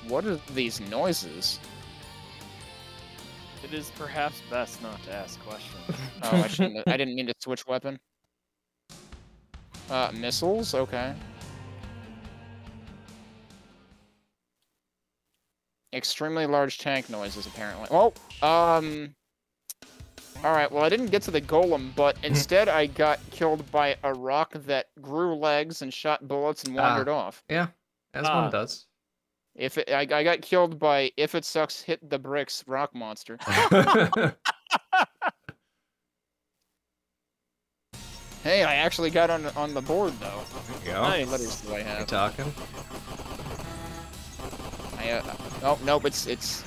What are these noises? It is perhaps best not to ask questions. [laughs] Oh, I shouldn't. I didn't mean to switch weapon. Uh, missiles. Okay. Extremely large tank noises, apparently. Oh, um. All right. Well, I didn't get to the golem, but [laughs] instead I got killed by a rock that grew legs and shot bullets and Ah. wandered off. Yeah, as Ah. one does. If it, I, I got killed by if it sucks, hit the bricks rock monster. [laughs] Hey, I actually got on on the board though. There. How many Nice. letters do I You have? talking? I, uh, oh nope, it's it's.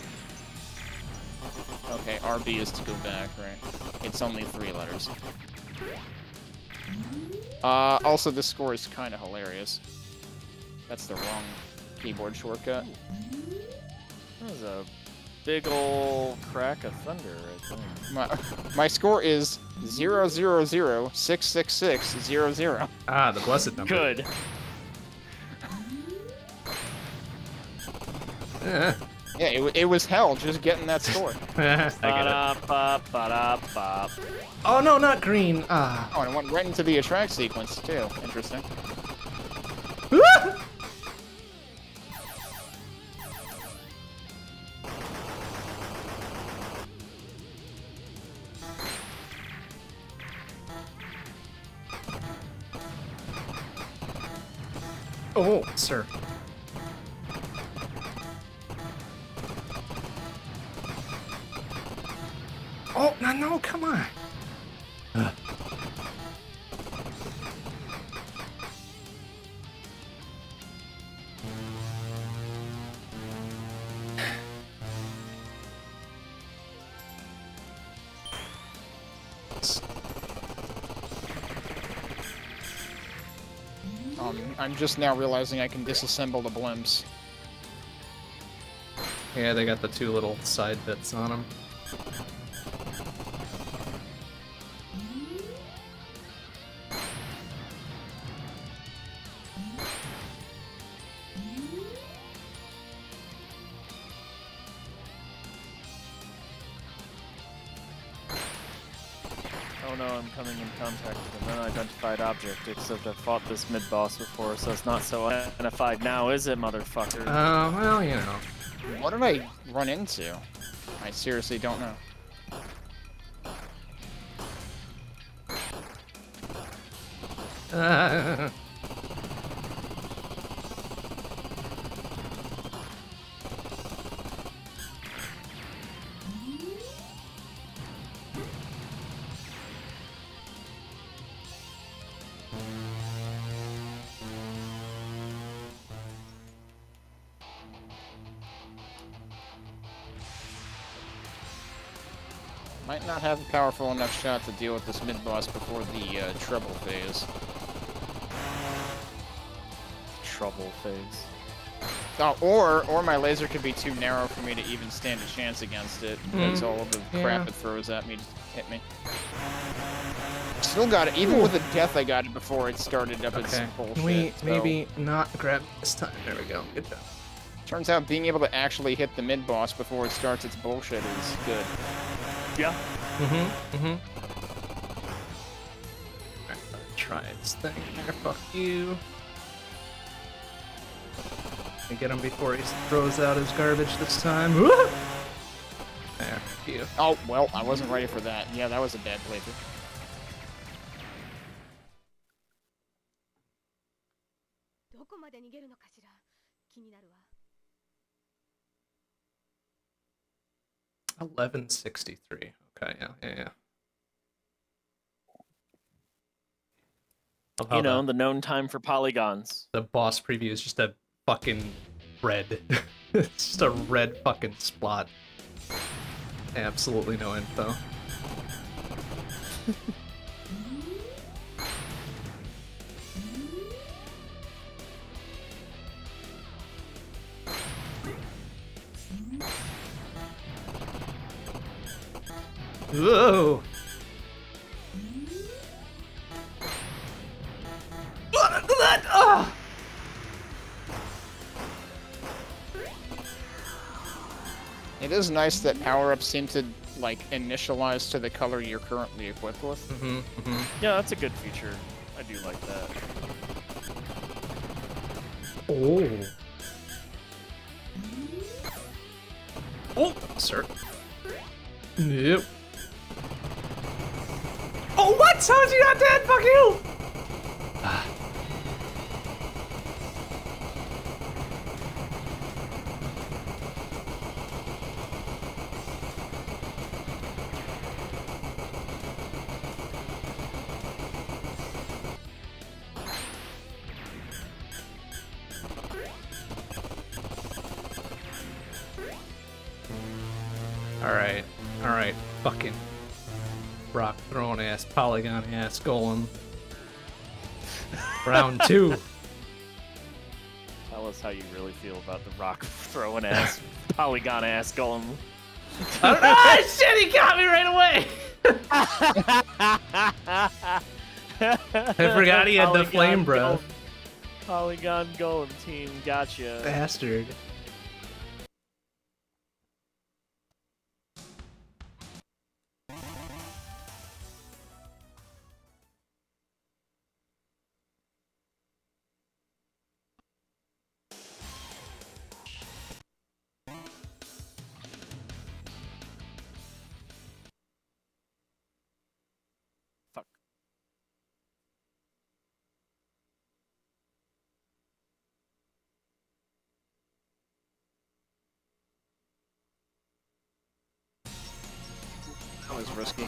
Okay, RB is to go back, right? It's only three letters. Uh, also this score is kind of hilarious. That's the wrong keyboard shortcut. That was a big ol' crack of thunder right there. My my score is zero zero zero six six six zero zero. Ah, the blessed number. Good. Yeah. Yeah, it, it was hell just getting that score. [laughs] I get it. Ba-da-ba, ba-da-ba. Oh no, not green. Ah. Oh, and it went right into the attract sequence too. Interesting. [laughs] Oh, sir. Oh, no, no, come on. Just now realizing I can disassemble the blimps. Yeah, they got the two little side bits on them. Oh no, I'm coming in contact with an unidentified object, except I've fought this mid-boss before, so it's not so identified now, is it, motherfucker? Oh, well, you know. What did I run into? I seriously don't know. Uh, [laughs] not have a powerful enough shot to deal with this mid-boss before the uh, trouble phase. Trouble phase. Oh, or or my laser could be too narrow for me to even stand a chance against it. Because Mm, all of the yeah. crap it throws at me just hit me. Still got it. Even with the death, I got it before it started up its okay. bullshit. Can we so- maybe not grab this time? There we go. Good job. Turns out being able to actually hit the mid-boss before it starts its bullshit is good. Yeah. Mm-hmm. Mm-hmm. Alright, try this thing there. Fuck you. I get him before he throws out his garbage this time. Woo! There. You. Oh, well, I wasn't ready for that. Yeah, that was a bad play. Eleven sixty three. Okay, yeah, yeah, yeah. You know, the, the known time for polygons. The boss preview is just a fucking red. [laughs] it's just a red fucking spot. Absolutely no info. [laughs] Whoa! It is nice that power-ups seem to, like, initialize to the color you're currently equipped with. Mhm, mhm. Yeah, that's a good feature. I do like that. Oh. Oh, sir. Yep. Is he not dead? Fuck you! Ah. Polygon ass golem. Round two. Tell us how you really feel about the rock [laughs] throwing ass, [laughs] polygon ass golem. I don't know. Ah, shit, he got me right away! [laughs] I forgot he had the flame breath. Polygon golem team, gotcha. Bastard. Risky.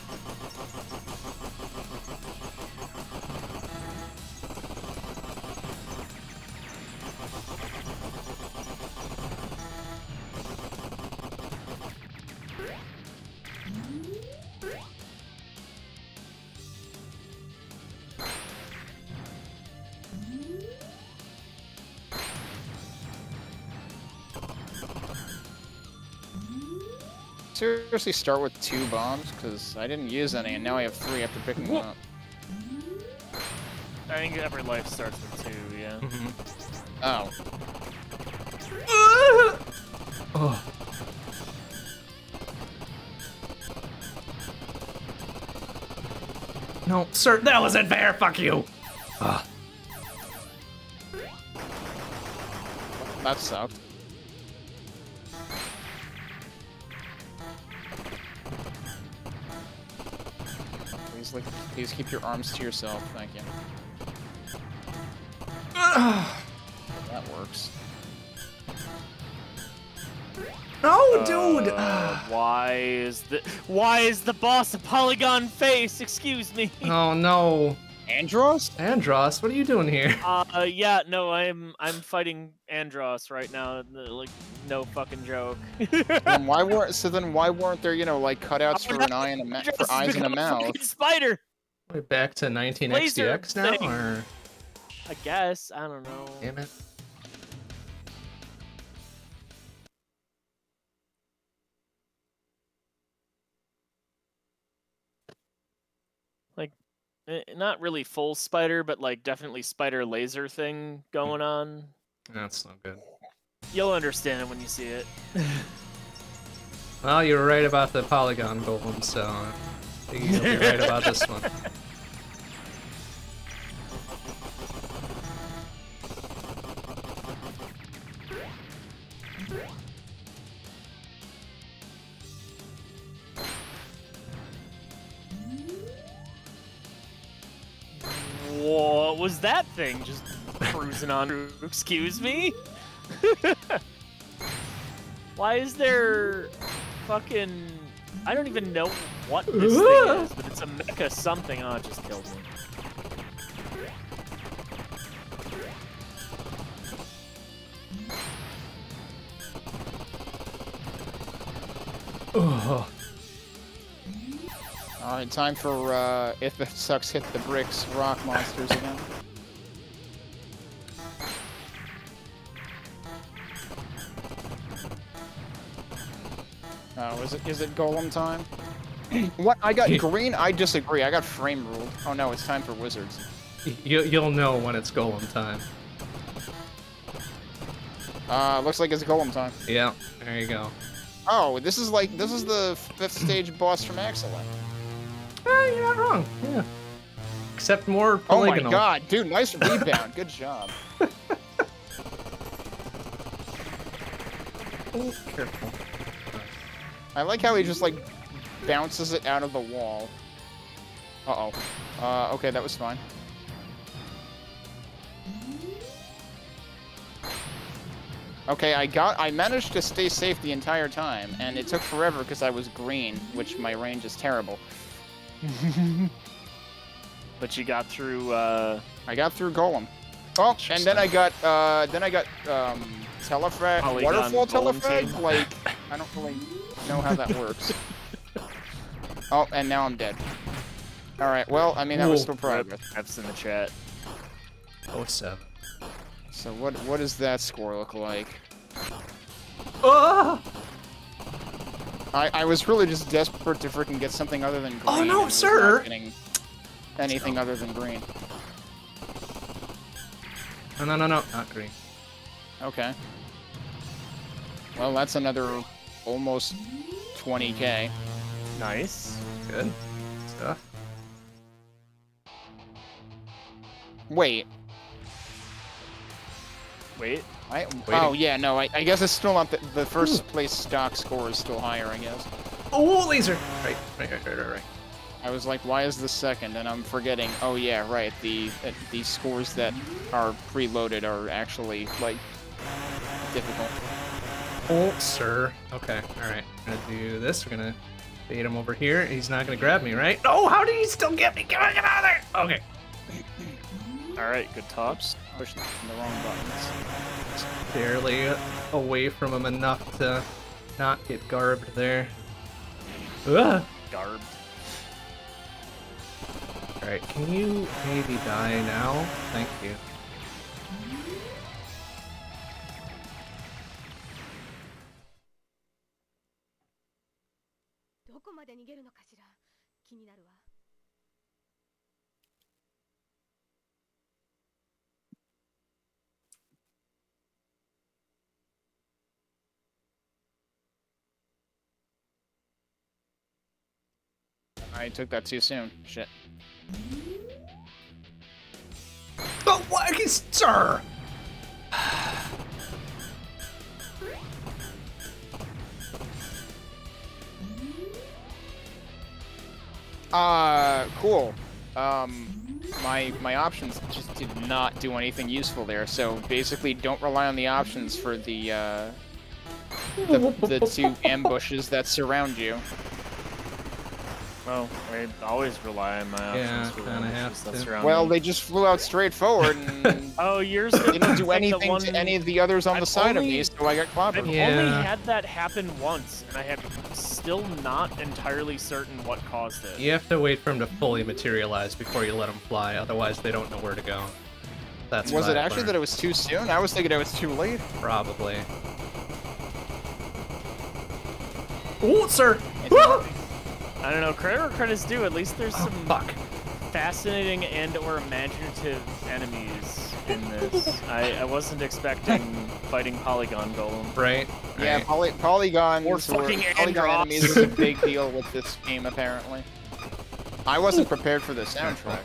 Seriously, start with two bombs because I didn't use any, and now I have three after picking them up. I think every life starts with two, yeah. Oh, [laughs] Oh. No, sir, that wasn't fair. Fuck you. Ah. that sucked. Please, keep your arms to yourself. Thank you. that works. No, dude. Uh, [sighs] Ah. why is the why is the boss a polygon face? Excuse me. [laughs] oh no, Andross? Andross, what are you doing here? [laughs] Uh, yeah, no, I'm I'm fighting Andross right now. Like, no fucking joke. [laughs] then why weren't so then why weren't there you know like cutouts for an eye and a ma- for eyes and a mouth? Spider. We're back to 19xdx now, thing. or I guess I don't know. damn it. Like, eh, Not really full spider, but like definitely spider laser thing going on. That's not good. You'll understand it when you see it. Well, you're right about the polygon golem, so I think you'll be right about this one. [laughs] What was that thing just cruising on? Excuse me? [laughs] Why is there fucking. I don't even know what this thing is, but it's a mecha something. Oh, it just killed me. Oh, Alright, time for uh if it sucks hit the bricks rock monsters again. Oh, is it is it golem time? [clears throat] what? I got green? I disagree. I got frame ruled. Oh no, it's time for wizards. you, you'll know when it's golem time. Uh, looks like it's golem time. Yeah, there you go. Oh, this is like this is the fifth stage boss from Excellent. Ah, you're not wrong. Yeah. Except more Oh my god, dude, nice rebound. Good job. [laughs] Oh, careful. I like how he just like bounces it out of the wall. Uh oh. Uh, okay, that was fine. Okay, I got, I managed to stay safe the entire time, and it took forever because I was green, which my range is terrible. [laughs] But you got through. uh... I got through Golem. Oh, and then I got, uh, then I got, um, Telefrag, Waterfall Golem Telefrag? Like, [laughs] I don't really know how that works. oh, and now I'm dead. Alright, well, I mean, that was Whoa. still progress. F's in the chat. Oh, seven. So what, what does that score look like? Oh! I, I was really just desperate to freaking get something other than oh, green. Oh, no, sir! Getting anything other than green. No, no, no, no, not green. Okay. Well, that's another almost 20k. Nice. Good stuff. Wait, Wait. I, oh yeah, no, I, I guess it's still not the, the first place stock score is still higher, I guess. Oh, laser! Right, right, right, right, right, right. I was like, why is the second? And I'm forgetting. Oh yeah, right. The uh, the scores that are preloaded are actually like difficult. Oh, sir. Okay, alright. We're gonna do this. We're gonna Bait him over here. He's not gonna grab me, right? Oh, how did he still get me? Get get out of there! Okay. All right, good tops. Pushing the wrong buttons. Barely away from him enough to not get garbed there. Ugh. Garb. Alright, can you maybe die now? Thank you. I took that too soon. Shit. Oh, what? Sir! Uh, cool. Um, my my options just did not do anything useful there. So basically, don't rely on the options for the uh, the, the two [laughs] ambushes that surround you. Well, I always rely on my options Yeah, kinda have to. Well, me. they just flew out straight forward and [laughs] Oh, yours didn't do anything to any of the others on the I've side of me, so I got I've. Yeah. only had that happen once, and I have still not entirely certain what caused it. You have to wait for them to fully materialize before you let them fly, otherwise they don't know where to go. That's Was it I've actually that it was too soon? I was thinking it was too late. Probably. Oh, sir! It's- Woo! I don't know. Credit where credit's due. At least there's Oh, some fuck. fascinating and/or imaginative enemies in this. [laughs] I, I wasn't expecting fighting Polygon Golem. Right? Yeah, right. poly polygons Or or fucking polygon Andross. enemies is a big deal with this game, apparently. I wasn't prepared for the soundtrack.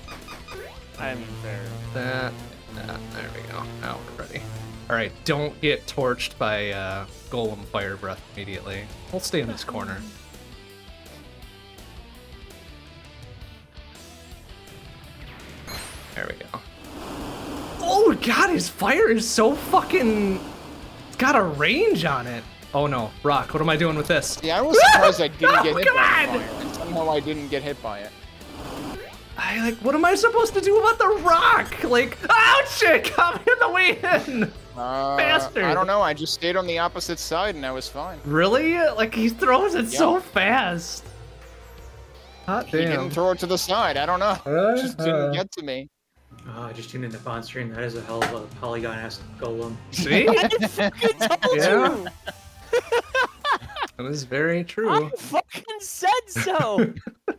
I'm fair. That, that, there we go. Now we're ready. Alright, don't get torched by uh, Golem Fire Breath immediately. We'll stay in this corner. There we go. Oh god, his fire is so fucking... It's got a range on it. Oh no, Rock, what am I doing with this? Yeah, I was surprised I didn't [laughs] get Oh, hit come by on! the fire, and somehow I didn't get hit by it. I like, what am I supposed to do about the rock? Like, oh shit, [laughs] come in the way in! Uh, Bastard. I don't know, I just stayed on the opposite side and I was fine. Really? Like he throws it so fast. Hot He damn. didn't throw it to the side, I don't know. [laughs] It just Uh, didn't get to me. Oh, I just tuned in the bond stream. That is a hell of a polygon ass golem. See? [laughs] yeah. that is very true. I fucking said so. [laughs]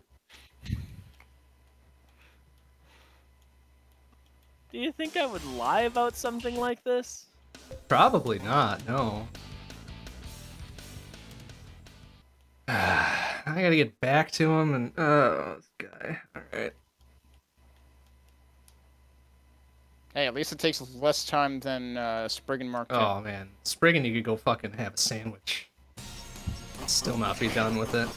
Do you think I would lie about something like this? Probably not, no. [sighs] I gotta get back to him and oh this guy. Alright. Hey, at least it takes less time than uh, Spriggan Mark II. Oh man. Spriggan you could go fucking have a sandwich. Still not be done with it.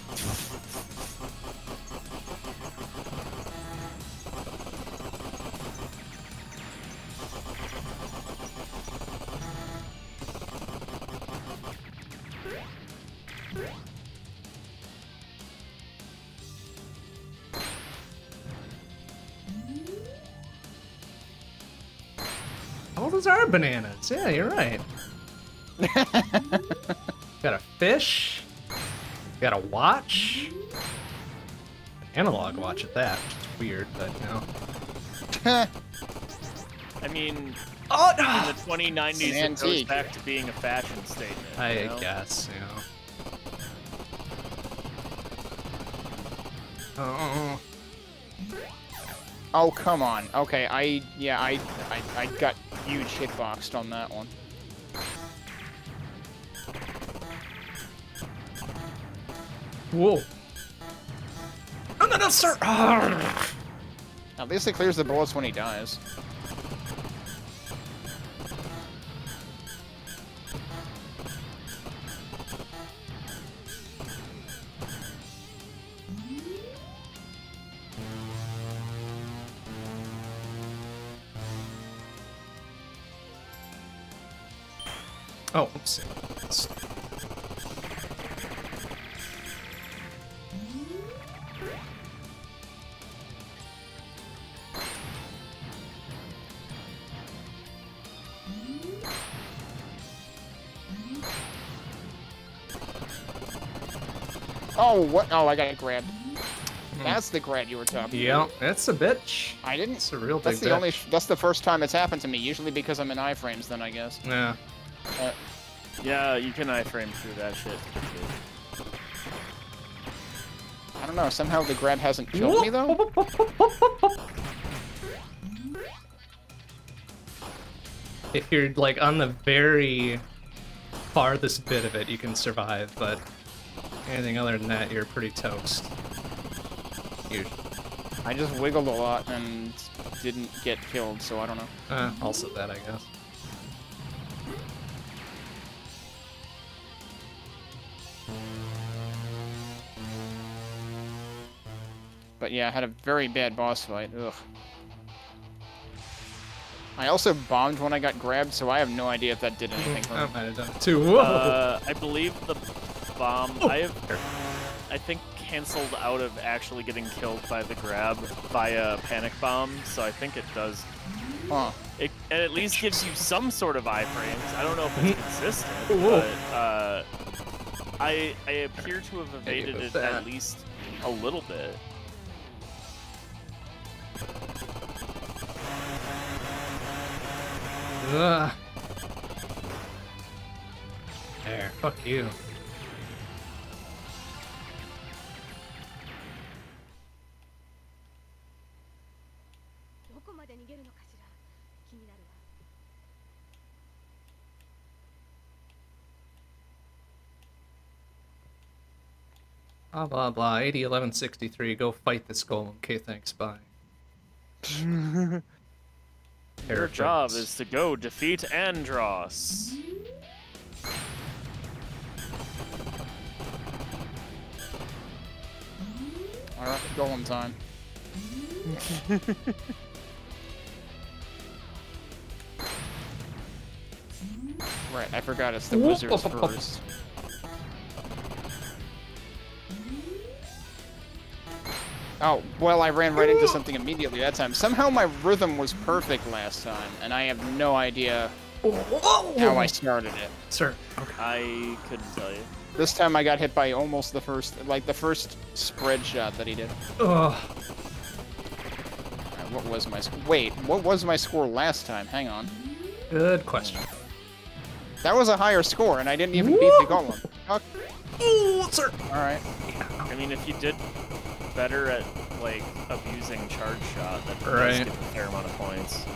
Those are bananas. Yeah, you're right. [laughs] got a fish. Got a watch. An analog watch at that. Which is weird, but you know. [laughs] I mean, Oh in the no! 2090s, An it goes back to being a fashion statement. you I know? guess, you know. Oh, Oh, come on. Okay, I, yeah, I, I, I got huge hitboxed on that one. whoa! No, no, no, sir! Arrgh. At least it clears the bullets when he dies. Oh, what? Oh, I got a grab. Hmm. That's the grad you were talking yeah, about. Yeah, that's a bitch. I didn't. It's a real that's big the bitch. only. That's the first time it's happened to me. Usually because I'm in iframes, then I guess. Yeah. Yeah, you can iframe through that shit. I don't know. Somehow the grab hasn't killed me though. [laughs] If you're like on the very farthest bit of it, you can survive, but anything other than that, you're pretty toast. Usually. I just wiggled a lot and didn't get killed, so I don't know. Uh, also that, I guess. But yeah, I had a very bad boss fight. Ugh. I also bombed when I got grabbed, so I have no idea if that did [laughs] anything for I me. might have done it too. Whoa! Uh, I believe the bomb. I have, I think, canceled out of actually getting killed by the grab via panic bomb. So I think it does. Huh. It, it at least gives you some sort of iframes. I don't know if it's [laughs] consistent, Whoa. but uh, I I appear to have evaded with it at least a little bit. Ugh. There, fuck you. Blah blah blah. 80 11 63. Go fight this golem. Okay, thanks. Bye. [laughs] Your job is to go defeat Andross. Alright, golem time. [laughs] right, I forgot it's the Whoop, wizards whoop, [laughs] whoop. first. Oh, well, I ran right into something immediately that time. Somehow my rhythm was perfect last time, and I have no idea how I started it. Sir. Okay. I couldn't tell you. This time I got hit by almost the first, like the first spread shot that he did. Ugh. Alright, what was my score? Wait, what was my score last time? Hang on. Good question. That was a higher score, and I didn't even beat the golem. Fuck. Ooh, sir. Alright. I mean, if you did better at like abusing charge shot, that does Right. give a fair amount of points.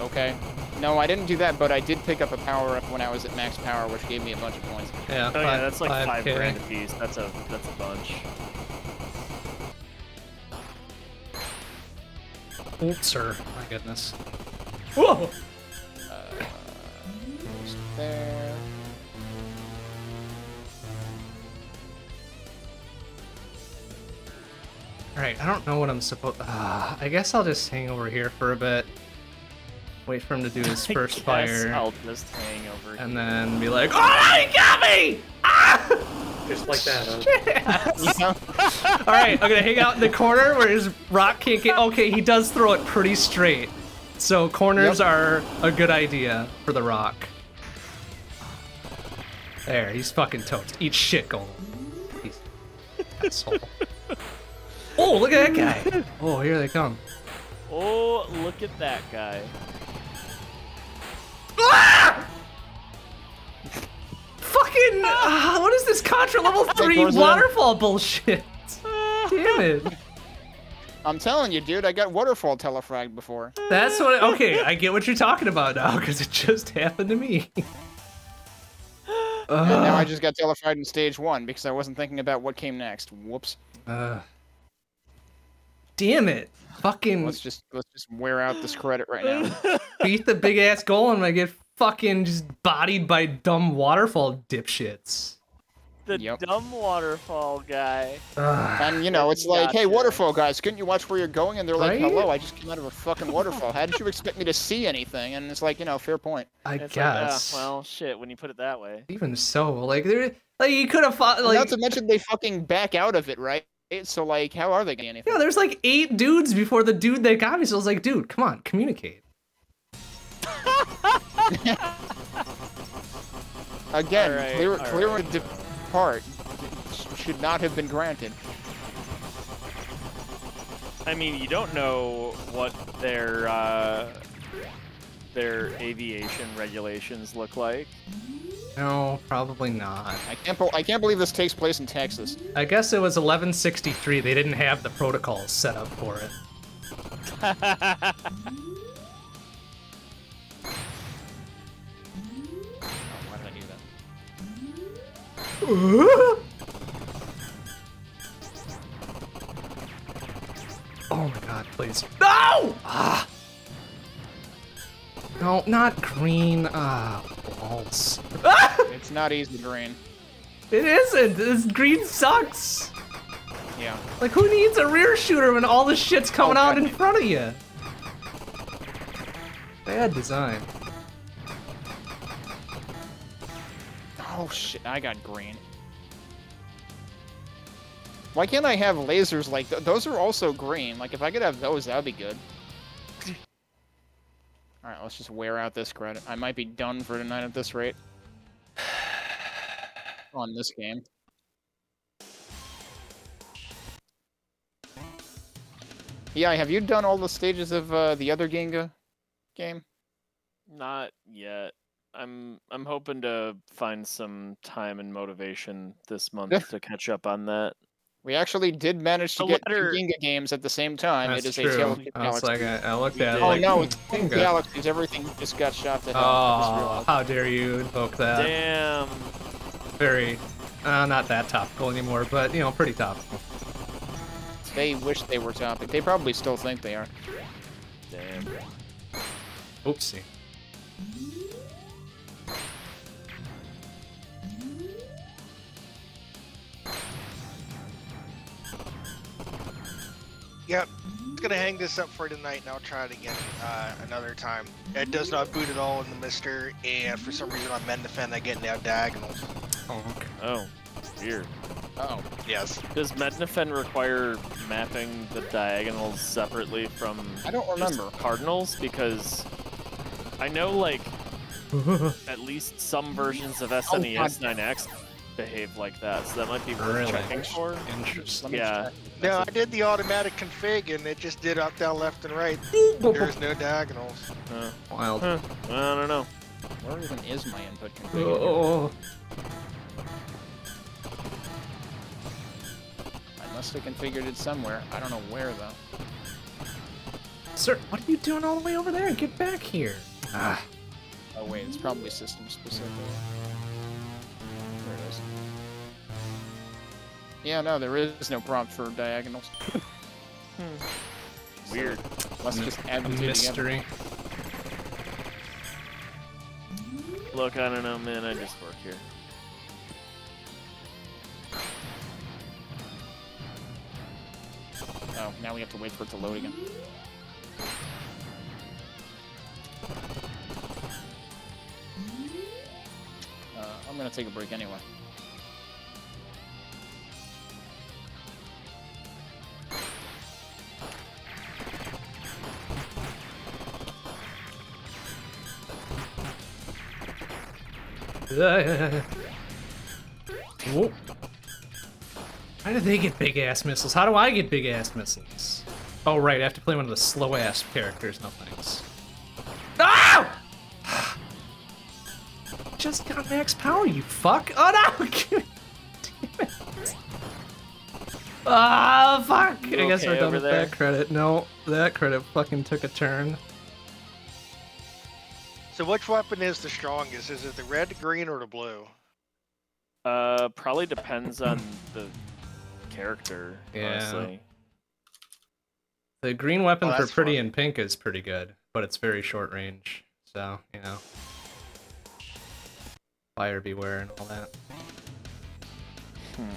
Okay. No, I didn't do that, but I did pick up a power up when I was at max power, which gave me a bunch of points. Yeah. Oh yeah, that's like five 5K. grand a piece. That's a that's a bunch. Oh, sir. My goodness. Whoa. Alright, I don't know what I'm supposed. Uh, I guess I'll just hang over here for a bit. Wait for him to do his [laughs] first guess fire. I'll just hang over. And then be like, Oh, he got me! Ah! Just like that, huh? You? [laughs] Alright, I'm gonna hang out in the corner where his rock can't get. Okay, he does throw it pretty straight. So corners Yep. are a good idea for the rock. There, he's fucking toast. Eat shit, Golem. He's asshole. [laughs] Oh, look at that guy. [laughs] Oh, here they come. Oh, look at that guy. Ah! Fucking, ah, what is this Contra level [laughs] 3 waterfall bullshit? [laughs] Damn it. I'm telling you, dude, I got waterfall telefrag before. That's what, I, okay, I get what you're talking about now, because it just happened to me. And now I just got telefragged in stage one because I wasn't thinking about what came next. Whoops. Ugh. Damn it. Fucking Let's just let's just wear out this credit right now. [laughs] beat the big ass golem and I get fucking just bodied by dumb waterfall dipshits. The Yep. dumb waterfall guy. And you know, it's like, hey, waterfall guys, couldn't you watch where you're going? And they're like, Right? hello, I just came out of a fucking waterfall. How did you expect me to see anything? And it's like, you know, fair point. I It's like, ah, guess. well, shit. When you put it that way. Even so, like there, like you could have fought like Not to mention they fucking back out of it, right? So like, how are they getting anything? yeah, there's like eight dudes before the dude that got me. So I was like, dude, come on, communicate. [laughs] Again, Alright, clear, alright. clear, de- part should not have been granted. I mean, you don't know what their uh, their aviation regulations look like. No, probably not. I can't. I can't believe this takes place in Texas. I guess it was 1163. They didn't have the protocols set up for it. [laughs] Oh, why did I do that? Oh my god, please. No! Ah! No, not green. Ah, balls. Ah! [laughs] It's not easy green. It isn't. This green sucks. Yeah. Like, who needs a rear shooter when all this shit's coming out in front of you? Bad design. Oh shit! I got green. Why can't I have lasers like th those? Are also green. Like if I could have those, that'd be good. All right, let's just wear out this credit. I might be done for tonight at this rate. [sighs] On this game. Yeah, have you done all the stages of uh, the other Ginga game? Not yet. I'm I'm hoping to find some time and motivation this month [laughs] to catch up on that. We actually did manage to The get letter- two Ginga games at the same time. That's it is true. a Tale of Two I Galaxies. like, I, I looked at it Oh like, no, [laughs] it's two Ginga. galaxies. Everything just got shot to hell. Oh, how dare you invoke that? Damn. Very, uh, not that topical anymore, but, you know, pretty topical. They wish they were topic. They probably still think they are. Damn. Oopsie. Yep. It's gonna hang this up for tonight, and I'll try it again uh, another time. It does not boot at all in the MiSTer, and for some reason on Mednafen I get now diagonals. Oh, okay. Oh, weird. Oh, Yes. Does Mednafen require mapping the diagonals separately from I don't remember. cardinals? Because I know, like, [laughs] at least some versions of SNES 9X behave like that, so that might be worth Really? checking for. Interesting. Yeah. check. No, I did the automatic config, and it just did up, down, left, and right. There's no diagonals. Uh, Wild. huh. I don't know. Where even is my input config? Oh, I must have configured it somewhere. I don't know where though. sir, what are you doing all the way over there? Get back here. Ah, Oh wait, it's probably system specific. Yeah, no, there is no prompt for diagonals. Weird. Let's just add a the two together. mystery. Look, I don't know, man. I just work here. Oh, now we have to wait for it to load again. Uh, I'm gonna take a break anyway. Whoa. How do they get big ass missiles? How do I get big ass missiles? Oh right, I have to play one of the slow ass characters. No thanks. Ah! [sighs] Just got max power, you fuck! Oh no! [laughs] Damn it. Ah, fuck! I guess okay we're done with there? that credit. No, that credit fucking took a turn. So which weapon is the strongest? Is it the red, the green, or the blue? Uh, probably depends on [clears throat] the character, Yeah. honestly. The green weapon Oh, for pretty fun. in pink is pretty good, but it's very short range. So, you know. Fire beware and all that. Hmm.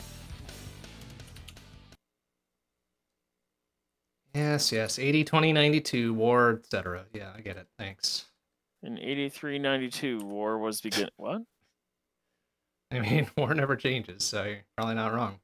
Yes, yes. 80, 20, 92, war, etc. Yeah, I get it. Thanks. In 8392, war was begin. What? I mean, [laughs] war never changes, so you're probably not wrong.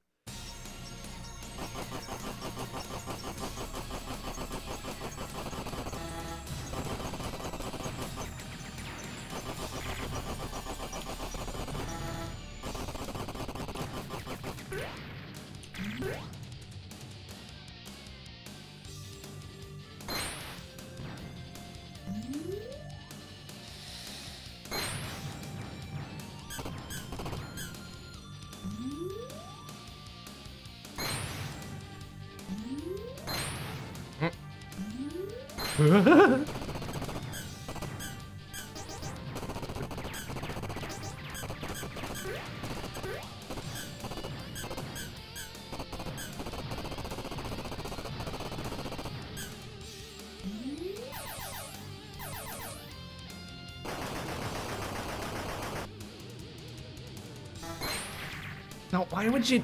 Why would you?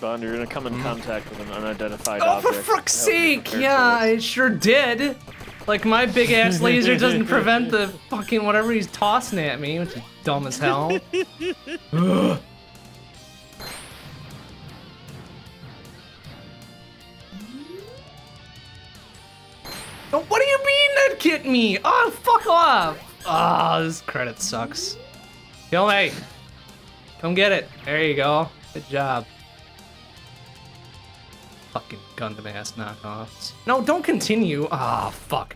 Bond, you're gonna come in contact with an unidentified Oh, for object. fuck's I hope sake! Yeah, for this. I sure did. Like my big ass [laughs] laser doesn't prevent the fucking whatever he's tossing at me, which is dumb as hell. [laughs] Ugh. Oh, what do you mean that kit me? Oh, fuck off! Ah, this credit sucks. Kill me! Come get it. There you go. Good job. Gundam ass knockoffs. No, don't continue. Ah, fuck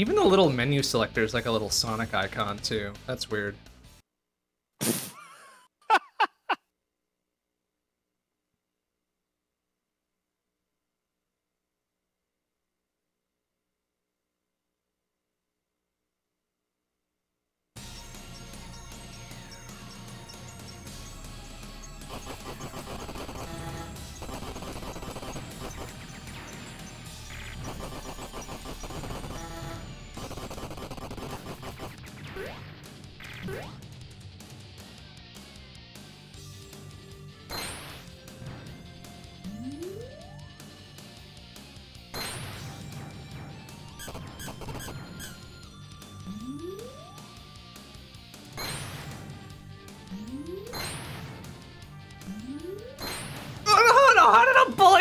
Even the little menu selector is like a little Sonic icon too. That's weird.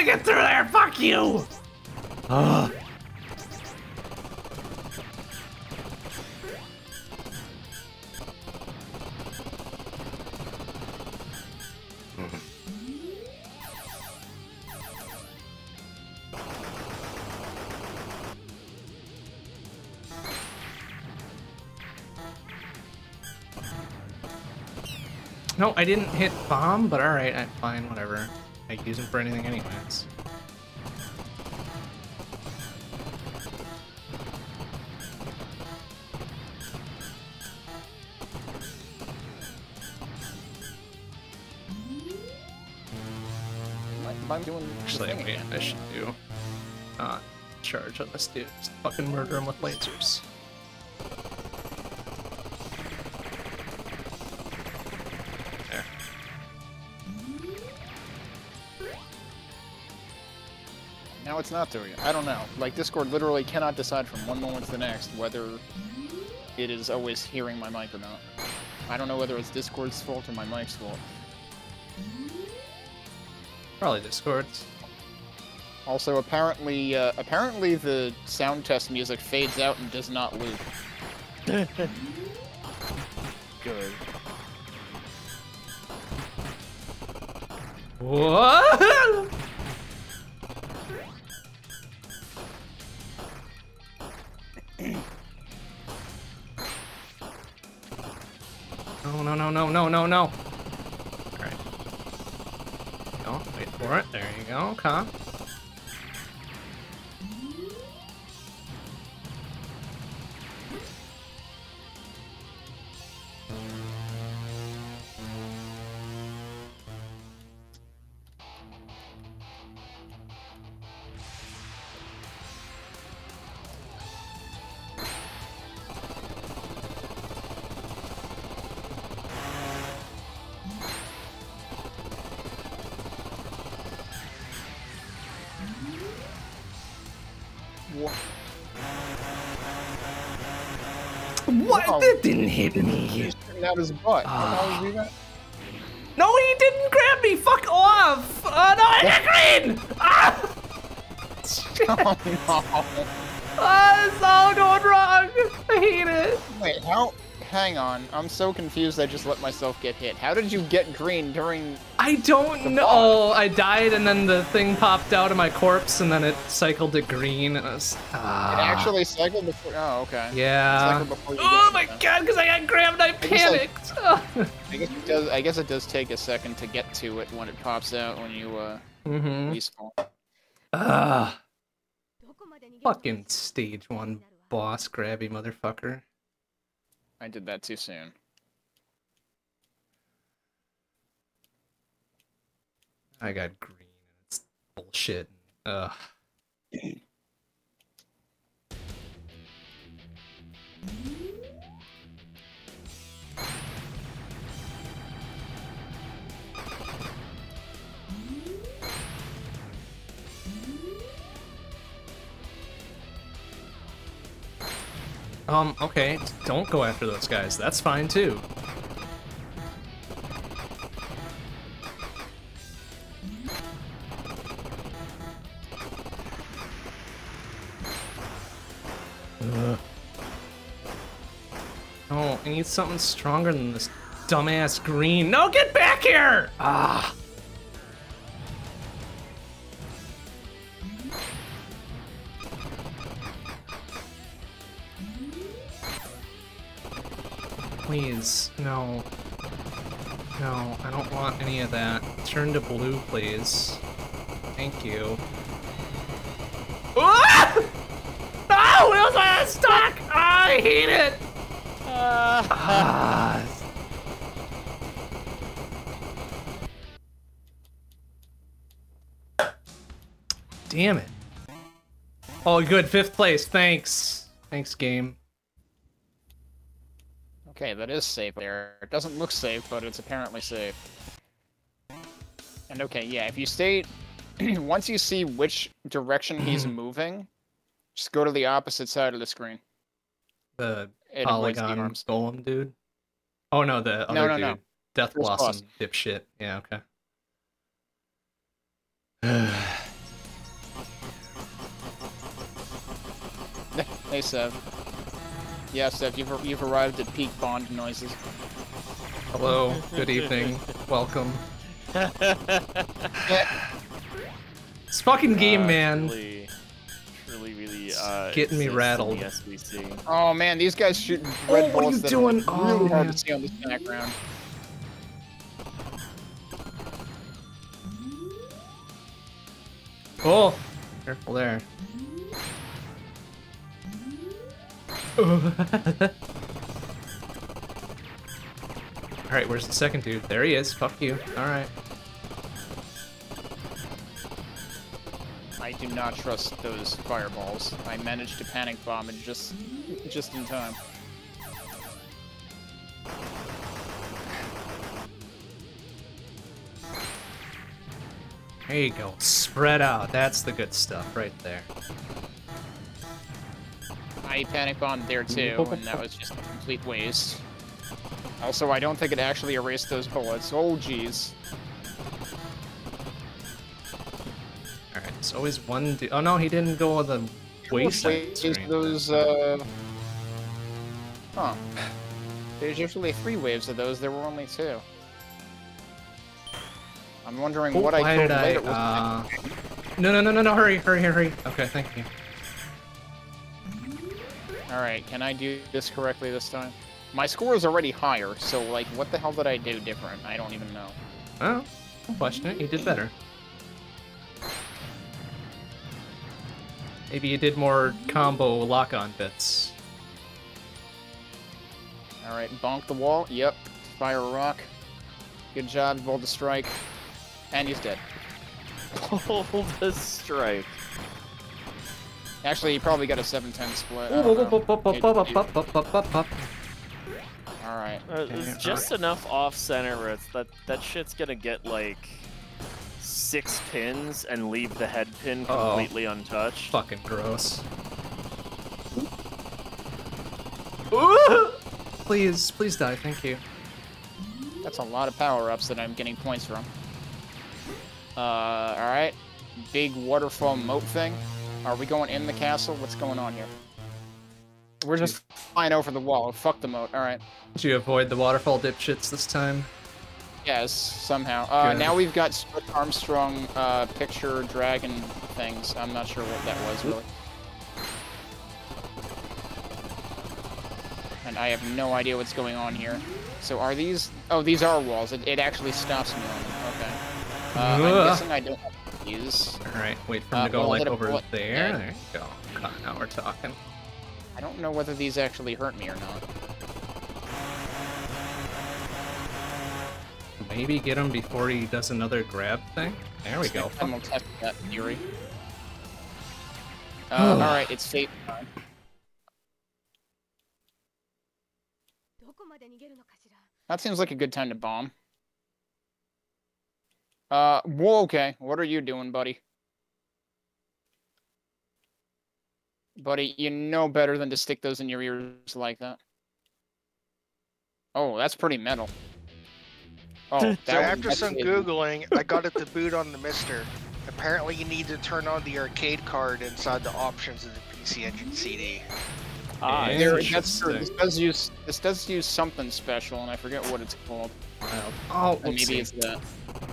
Get through there? Fuck you! Ugh. No, I didn't hit bomb, but alright, fine, whatever. I use him for anything anyways. Am I doing Actually, wait. I should do not charge on this dude. Just fucking murder him with lasers. It's not doing it. I don't know. Like, Discord literally cannot decide from one moment to the next whether it is always hearing my mic or not. I don't know whether it's Discord's fault or my mic's fault. Probably Discords. Also, apparently, uh, apparently the sound test music fades out and does not loop. [laughs] no. Alright. Oh, wait for it. There you go, okay. Hit me. Out his butt. That? No, he didn't grab me. Fuck off. Oh, no, I got green. Ah! [laughs] Oh no. Ah, it's all going wrong. I hate it. Wait, how? Hang on. I'm so confused I just let myself get hit. How did you get green during... I don't know. I died and then the thing popped out of my corpse and then it cycled to green and was. It ah. actually cycled before. Oh, okay. Yeah. oh my god, because I got grabbed, I, I panicked. Guess, [laughs] like, I guess it does. I guess it does take a second to get to it when it pops out when you uh mm -hmm. respawn. Ah. Fucking stage one boss grabby motherfucker. I did that too soon. I got green. and It's bullshit. Ugh. Um, okay, don't go after those guys. That's fine too. I need something stronger than this dumbass green. No, get back here! Ah. Please, no. No, I don't want any of that. Turn to blue, please. Thank you. Ah! [laughs] No! It was stuck! I hate it! Ah. Damn it. Oh, good. Fifth place. Thanks. Thanks, game. Okay, that is safe there. It doesn't look safe, but it's apparently safe. And okay, yeah, if you stay... [clears throat] once you see which direction he's [clears throat] moving, just go to the opposite side of the screen. The It avoids the polygon arms. golem dude. Oh no, the other No, no, dude. no. Death First Blossom boss. dipshit. Yeah, okay. [sighs] hey, Sev. Yeah, Sev, you've, you've arrived at peak Bond noises. Hello, good evening, welcome. [laughs] This fucking game, man. Truly, truly, uh, getting me rattled. The SBC. Oh man, these guys shoot Oh, red what are you that doing? are Oh, really hard man. to see on this background. Oh, careful there. [laughs] Alright, where's the second dude? There he is. Fuck you. Alright. I do not trust those fireballs. I managed to panic bomb it just, just in time. There you go. Spread out. That's the good stuff right there. I panic bombed there too, and that was just a complete waste. Also, I don't think it actually erased those bullets. Oh, jeez. There's always one dude. Oh no, he didn't go on the Waste those, uh... Huh. There's usually three waves of those, there were only two. I'm wondering Oh, what I killed did I, later. Was uh... No, no, no, no, no, hurry, hurry, hurry. Okay, thank you. Alright, can I do this correctly this time? My score is already higher, so, like, what the hell did I do different? I don't even know. Oh, question it. You did better. Maybe you did more combo lock-on bits. Alright, bonk the wall. Yep. Fire a rock. Good job, bold to strike. And he's dead. [laughs] Hold the strike. Actually, he probably got a 7-10 split. I don't know. Alright. Uh, it's just enough off center where that that shit's gonna get like six pins and leave the head pin Uh-oh. completely untouched. Fucking gross. Ooh! Please, please die, thank you. That's a lot of power-ups that I'm getting points from. Uh, alright. Big waterfall moat thing. Are we going in the castle? What's going on here? We're just flying over the wall. Fuck the moat. Alright. Did you avoid the waterfall dipshits this time? Yes, somehow. Uh, now we've got Stuart Armstrong uh, picture dragon things. I'm not sure what that was, really. And I have no idea what's going on here. So are these... Oh, these are walls. It, it actually stops me. Okay. Uh, I'm guessing I don't have to use... Alright, wait for him Uh, to go well, like over there. There you go. God, now we're talking. I don't know whether these actually hurt me or not. Maybe get him before he does another grab thing? There we go. [laughs] I'm gonna that Uh, Alright, it's fate. That seems like a good time to bomb. Uh, whoa, okay. What are you doing, buddy? Buddy, you know better than to stick those in your ears like that. Oh, that's pretty metal. Oh, [laughs] that So after some it. googling, I got it to [laughs] boot on the MiSTer. Apparently, you need to turn on the arcade card inside the options of the PC Engine CD. Ah, There, that's true. This does use this does use something special, and I forget what it's called. Oh, And maybe whoopsie. it's that.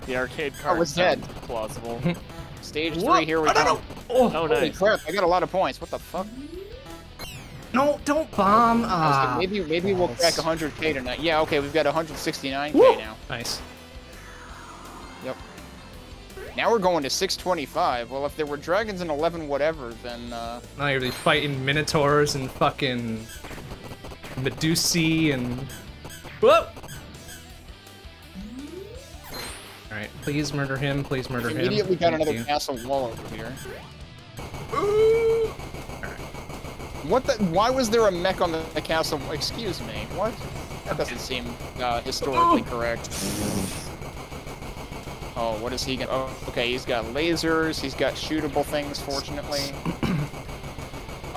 the arcade card it's dead. plausible. [laughs] Stage What? three. Here we go. know. Oh, Oh, Holy crap! I got a lot of points. What the fuck? No, don't bomb. I was Ah, maybe maybe we'll crack 100k tonight. Yeah, okay, we've got 169k Woo! now. Nice. Yep. Now we're going to 625. Well, if there were dragons in 11 whatever, then uh, Now you're fighting minotaurs and fucking Medusi and. Whoa! Alright, please murder him, please murder him. immediately got Thank another you. castle wall over here. What the? Why was there a mech on the, the castle? Excuse me. What? That doesn't seem uh, historically correct. Oh, what is he gonna? Oh, okay, he's got lasers. He's got shootable things. Fortunately. [clears throat]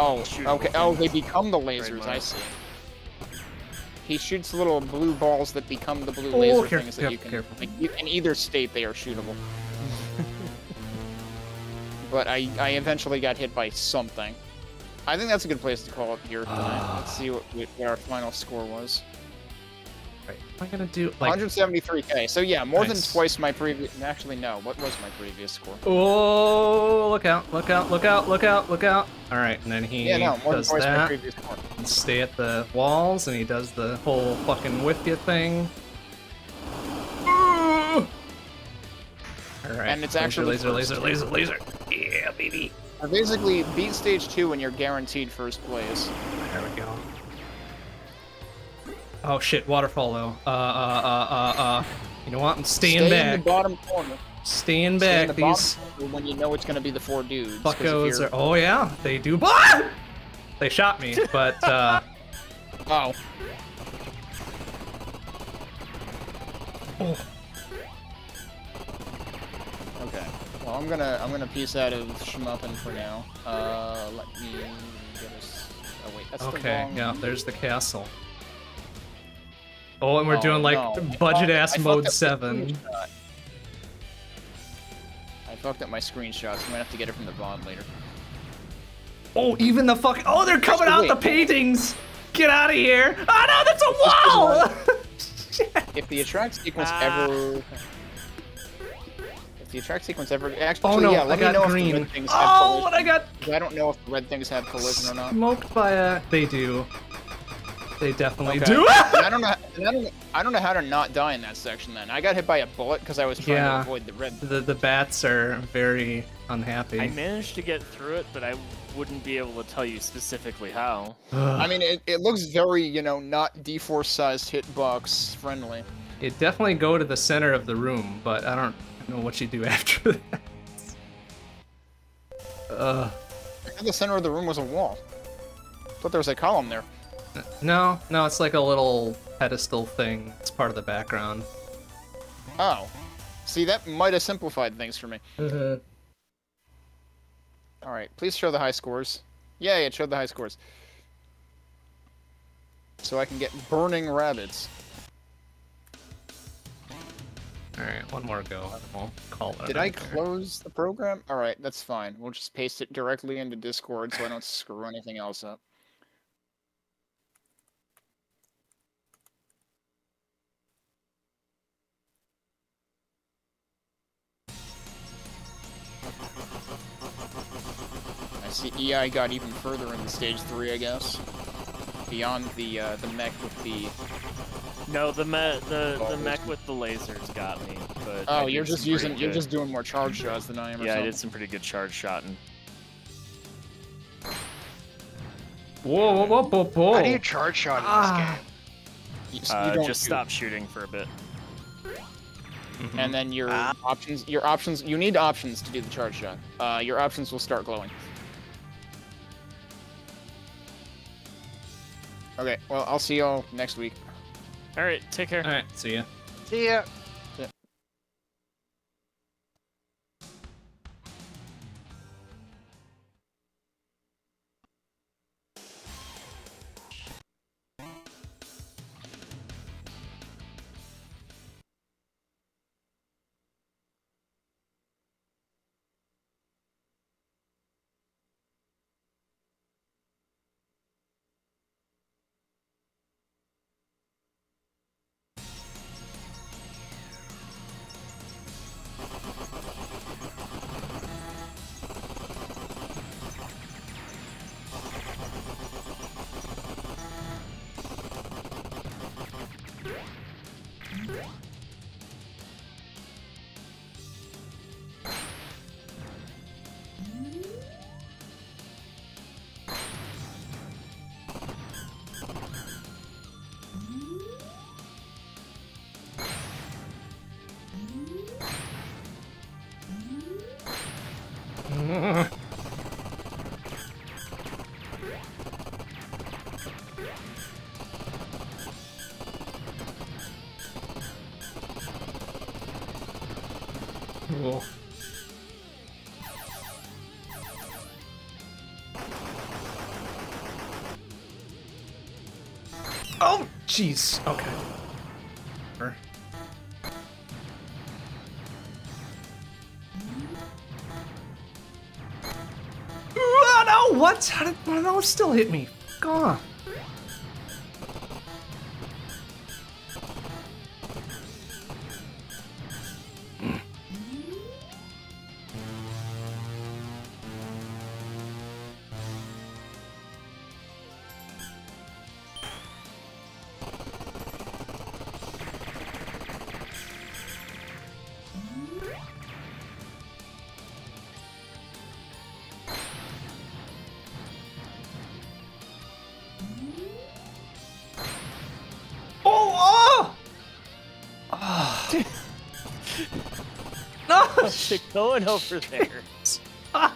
Oh, okay. Oh, they become the lasers. I see. He shoots little blue balls that become the blue Oh, laser careful, things that you can. careful. Like, you- in either state, they are shootable. [laughs] but I, I eventually got hit by something. I think that's a good place to call it here tonight. Ah. Let's see what, what our final score was. Right. Am I gonna do? Like, 173k. So yeah, more Nice. than twice my previous. Actually, no. What was my previous score? oh, look out, look out, look out, look out, look out. Alright, and then he Yeah, no, more than does twice my previous score. and stay at the walls, and he does the whole fucking whip you thing. Alright. And it's actually laser, laser, laser, laser, laser. Yeah, baby. Or basically, beat stage two and you're guaranteed first place. There we go. Oh shit, waterfall though. Uh, uh, uh, uh, uh. You know what? I'm staying Stay in the bottom corner. Staying Stay in back. the bottom These when you know it's going to be the four dudes. buckos you're- Oh yeah, they do. Ah! They shot me, [laughs] but uh. Oh, oh. Well, I'm gonna I'm gonna piece out of Shmuppin for now. Uh, let me get us. Oh wait, that's the Okay, wrong. yeah, there's the castle. Oh, and we're Oh, doing like no. budget ass fucked mode 7. I fucked up my screenshots. I'm gonna have to get it from the VOD later. Oh, even the fuck. Oh, they're coming Actually, out wait. the paintings! Get out of here! Oh no, that's a wall! [laughs] If the attract sequence Ah. ever. If the attract sequence ever. Actually, oh no, yeah, I let me got know if green. the red things have Oh, collision. what I got. I don't know if the red things have collision or not. smoked by a. They do. They definitely Okay. do. And I [laughs] don't know. I don't. know- I don't know how to not die in that section. Then I got hit by a bullet because I was trying Yeah. to avoid the red. the the bats are very unhappy. I managed to get through it, but I wouldn't be able to tell you specifically how. I mean, it, it looks very, you know, not D-Force sized hitbox friendly. it definitely go to the center of the room, but I don't know what you do [laughs] after that. Uh, I thought the center of the room was a wall. thought there was a column there. no, no, it's like a little pedestal thing. It's part of the background. Oh. See, that might have simplified things for me. Mhm. All right, please show the high scores. Yay, it showed the high scores. So I can get burning rabbits. All right, one more go. Won't call it. Did I there. close the program? All right, that's fine. We'll just paste it directly into Discord so I don't screw anything else up. I see EI got even further into stage three, I guess. Beyond the uh, the mech with the No, the me the Oh, the mech with the lasers got me. But Oh, you're just some pretty using you're just doing more charge shots than I am. Or Yeah, I did some pretty good charge shotting. Whoa, whoa, whoa, whoa, whoa. How do you charge shot in Ah. game? you Uh, don't just shoot. stop shooting for a bit. Mhm. [laughs] and then your Ah. options your options you need options to do the charge shot uh, your options will start glowing okay well i'll see y'all next week All right, take care. All right, see ya. See ya. Jeez. Okay. Er. Oh, no! What? How did one of those still hit me? God. [laughs] going over there? [laughs]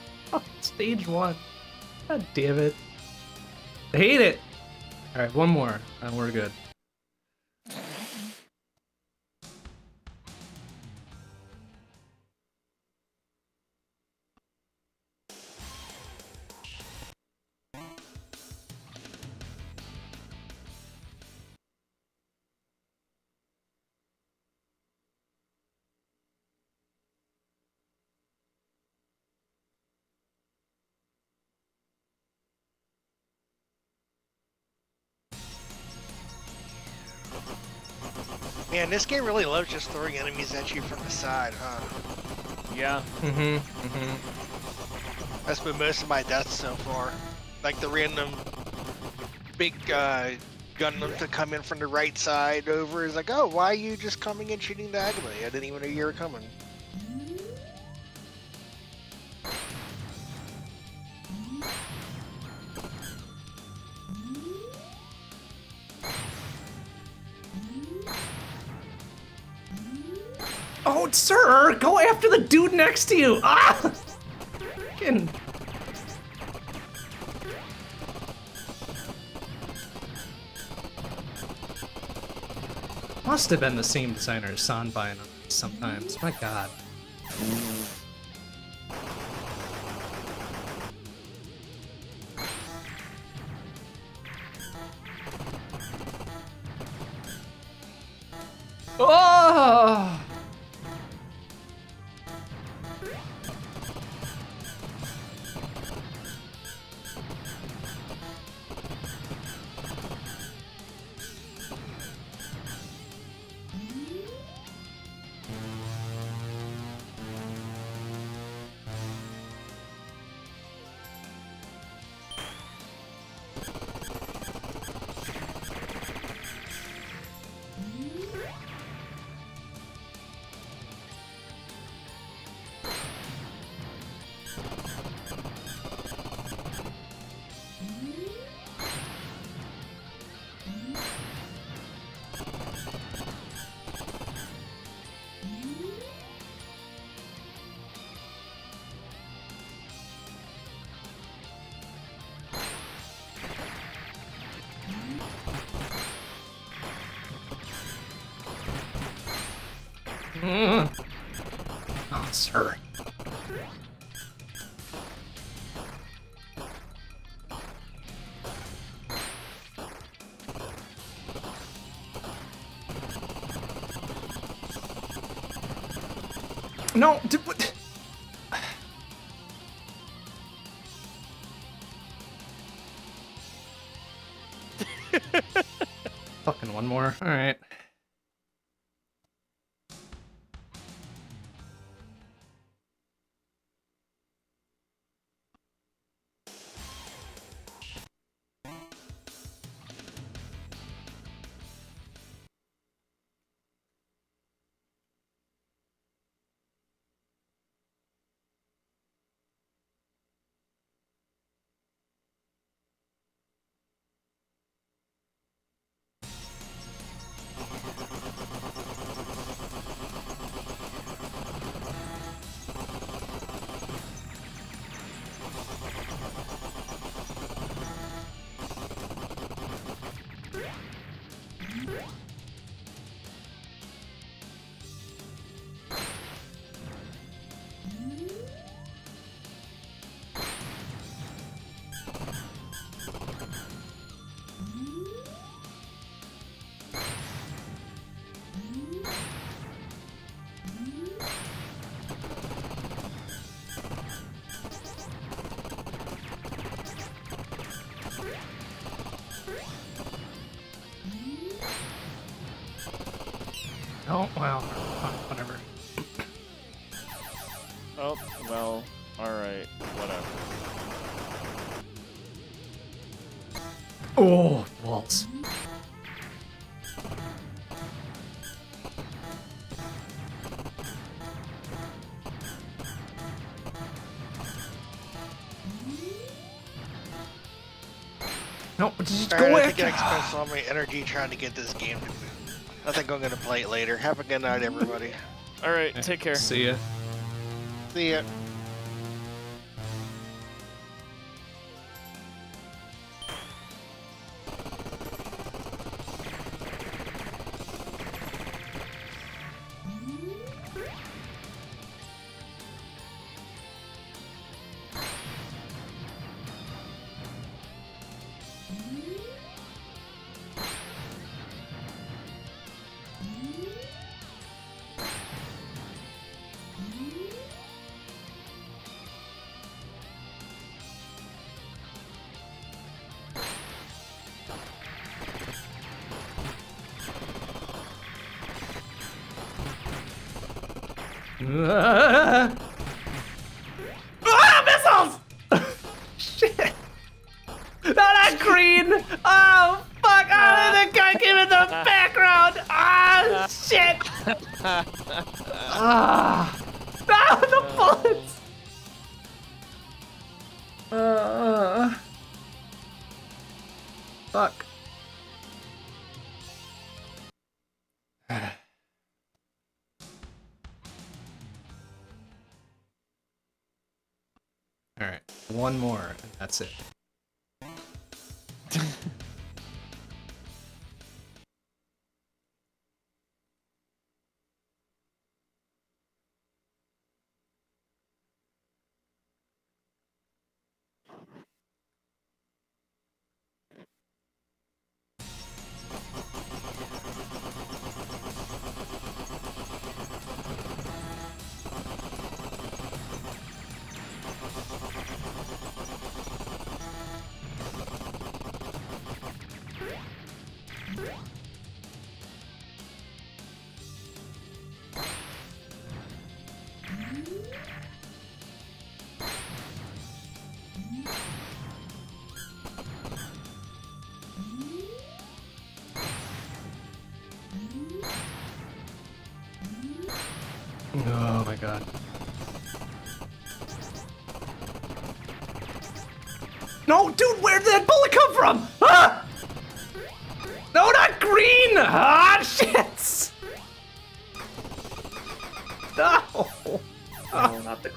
Stage one. God damn it. I hate it. Alright, one more, and we're good. This game really loves just throwing enemies at you from the side, huh? Yeah. Mm-hmm. Mm-hmm. That's been most of my deaths so far. Like the random big uh, Gundam to come in from the right side over is like, oh, why are you just coming and shooting diagonally? I didn't even know you were coming. After the dude next to you! Ah! Freaking. Must have been the same designer as these sometimes. My god. No? [sighs] Fucking one more. All right. Oh, well, Alright, go I think I after. expend all my energy trying to get this game. I think I'm gonna play it later. Have a good night, everybody. Alright, take care. See ya. See ya. Ugh.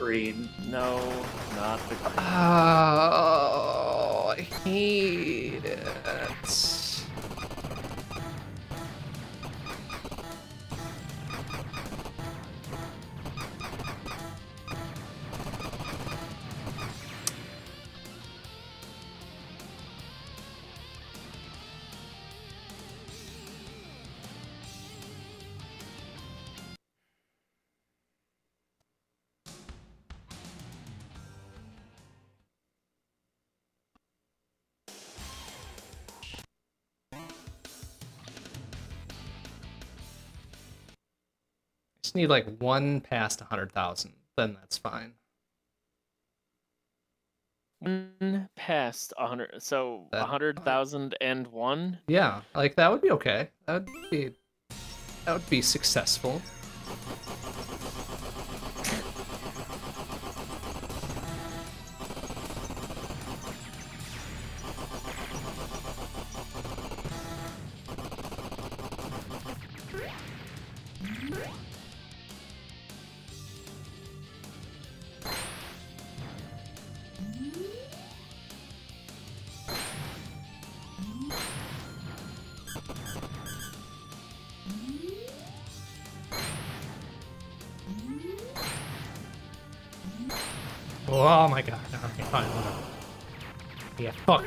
No, not the green. No, not the. Oh, I hate it. Need like one past 100,000, then that's fine. One past a hundred, so That- a hundred thousand and one. Yeah, like that would be okay. That would be that would be successful.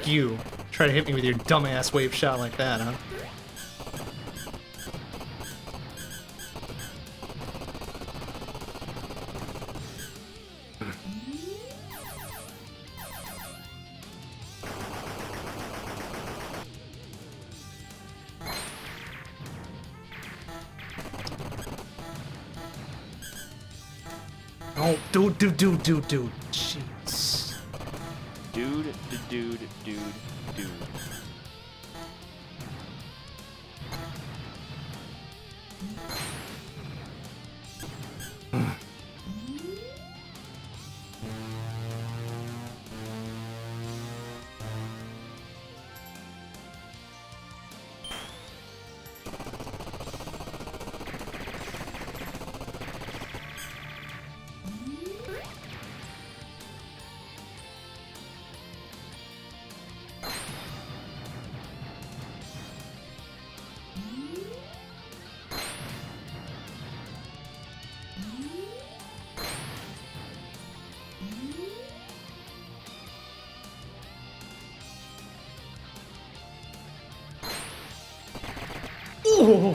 You. Try to hit me with your dumbass wave shot like that, huh? [laughs] Oh, dude, dude, dude, dude, dude. Dude,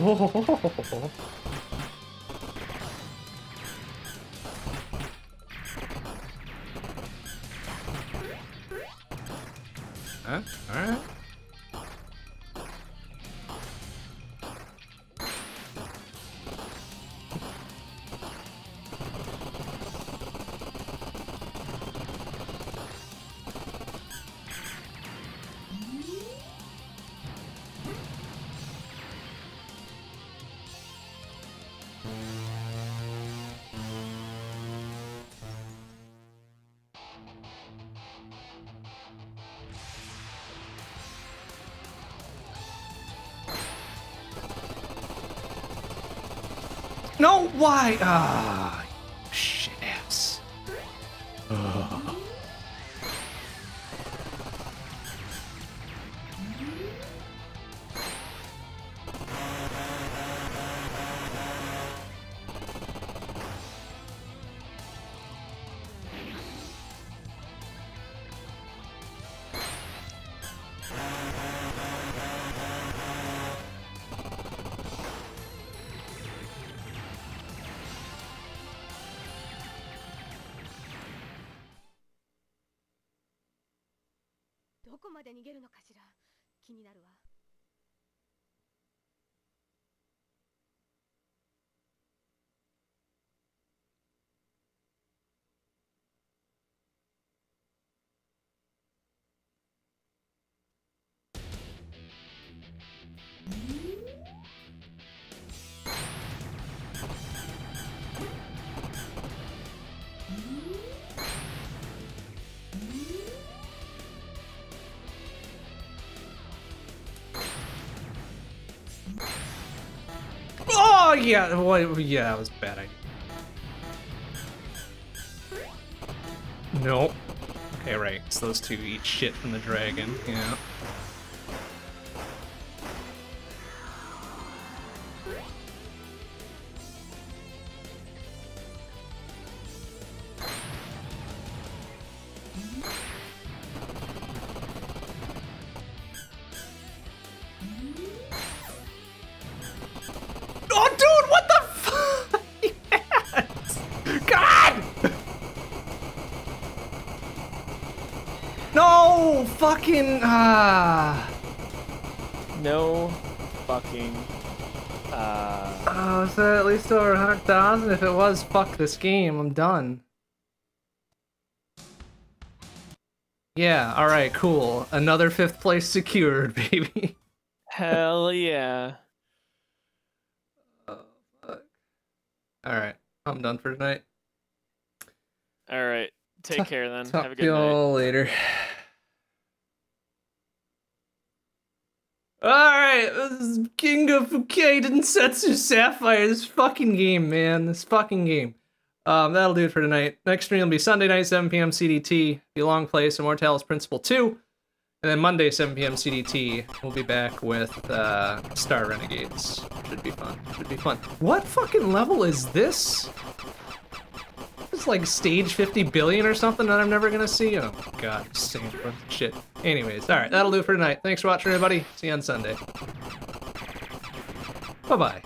dude, dude. Huh? No, why? Ah, まで逃げるの。Yeah, well, yeah, that was bad idea. Nope. Okay, right. So those two eat shit from the dragon. Yeah. Least over 100,000? If it was, fuck this game. I'm done. Yeah, alright, cool. Another fifth place secured, [laughs] baby. hell yeah. Uh, alright, I'm done for tonight. All right. Take care then. Talk Have a to good night. y'all later. Ginga Fukei Densetsu Sapphire. This fucking game, man. This fucking game. Um, that'll do it for tonight. Next stream will be Sunday night, 7 p.m. CDT. A long place, The Talos Principle 2. And then Monday, 7 p.m. CDT, we'll be back with uh, Star Renegades. Should be fun. Should be fun. What fucking level is this? It's like stage 50 billion or something that I'm never gonna see. Oh god, same shit. Anyways, alright, that'll do it for tonight. Thanks for watching, everybody. See you on Sunday. Bye bye.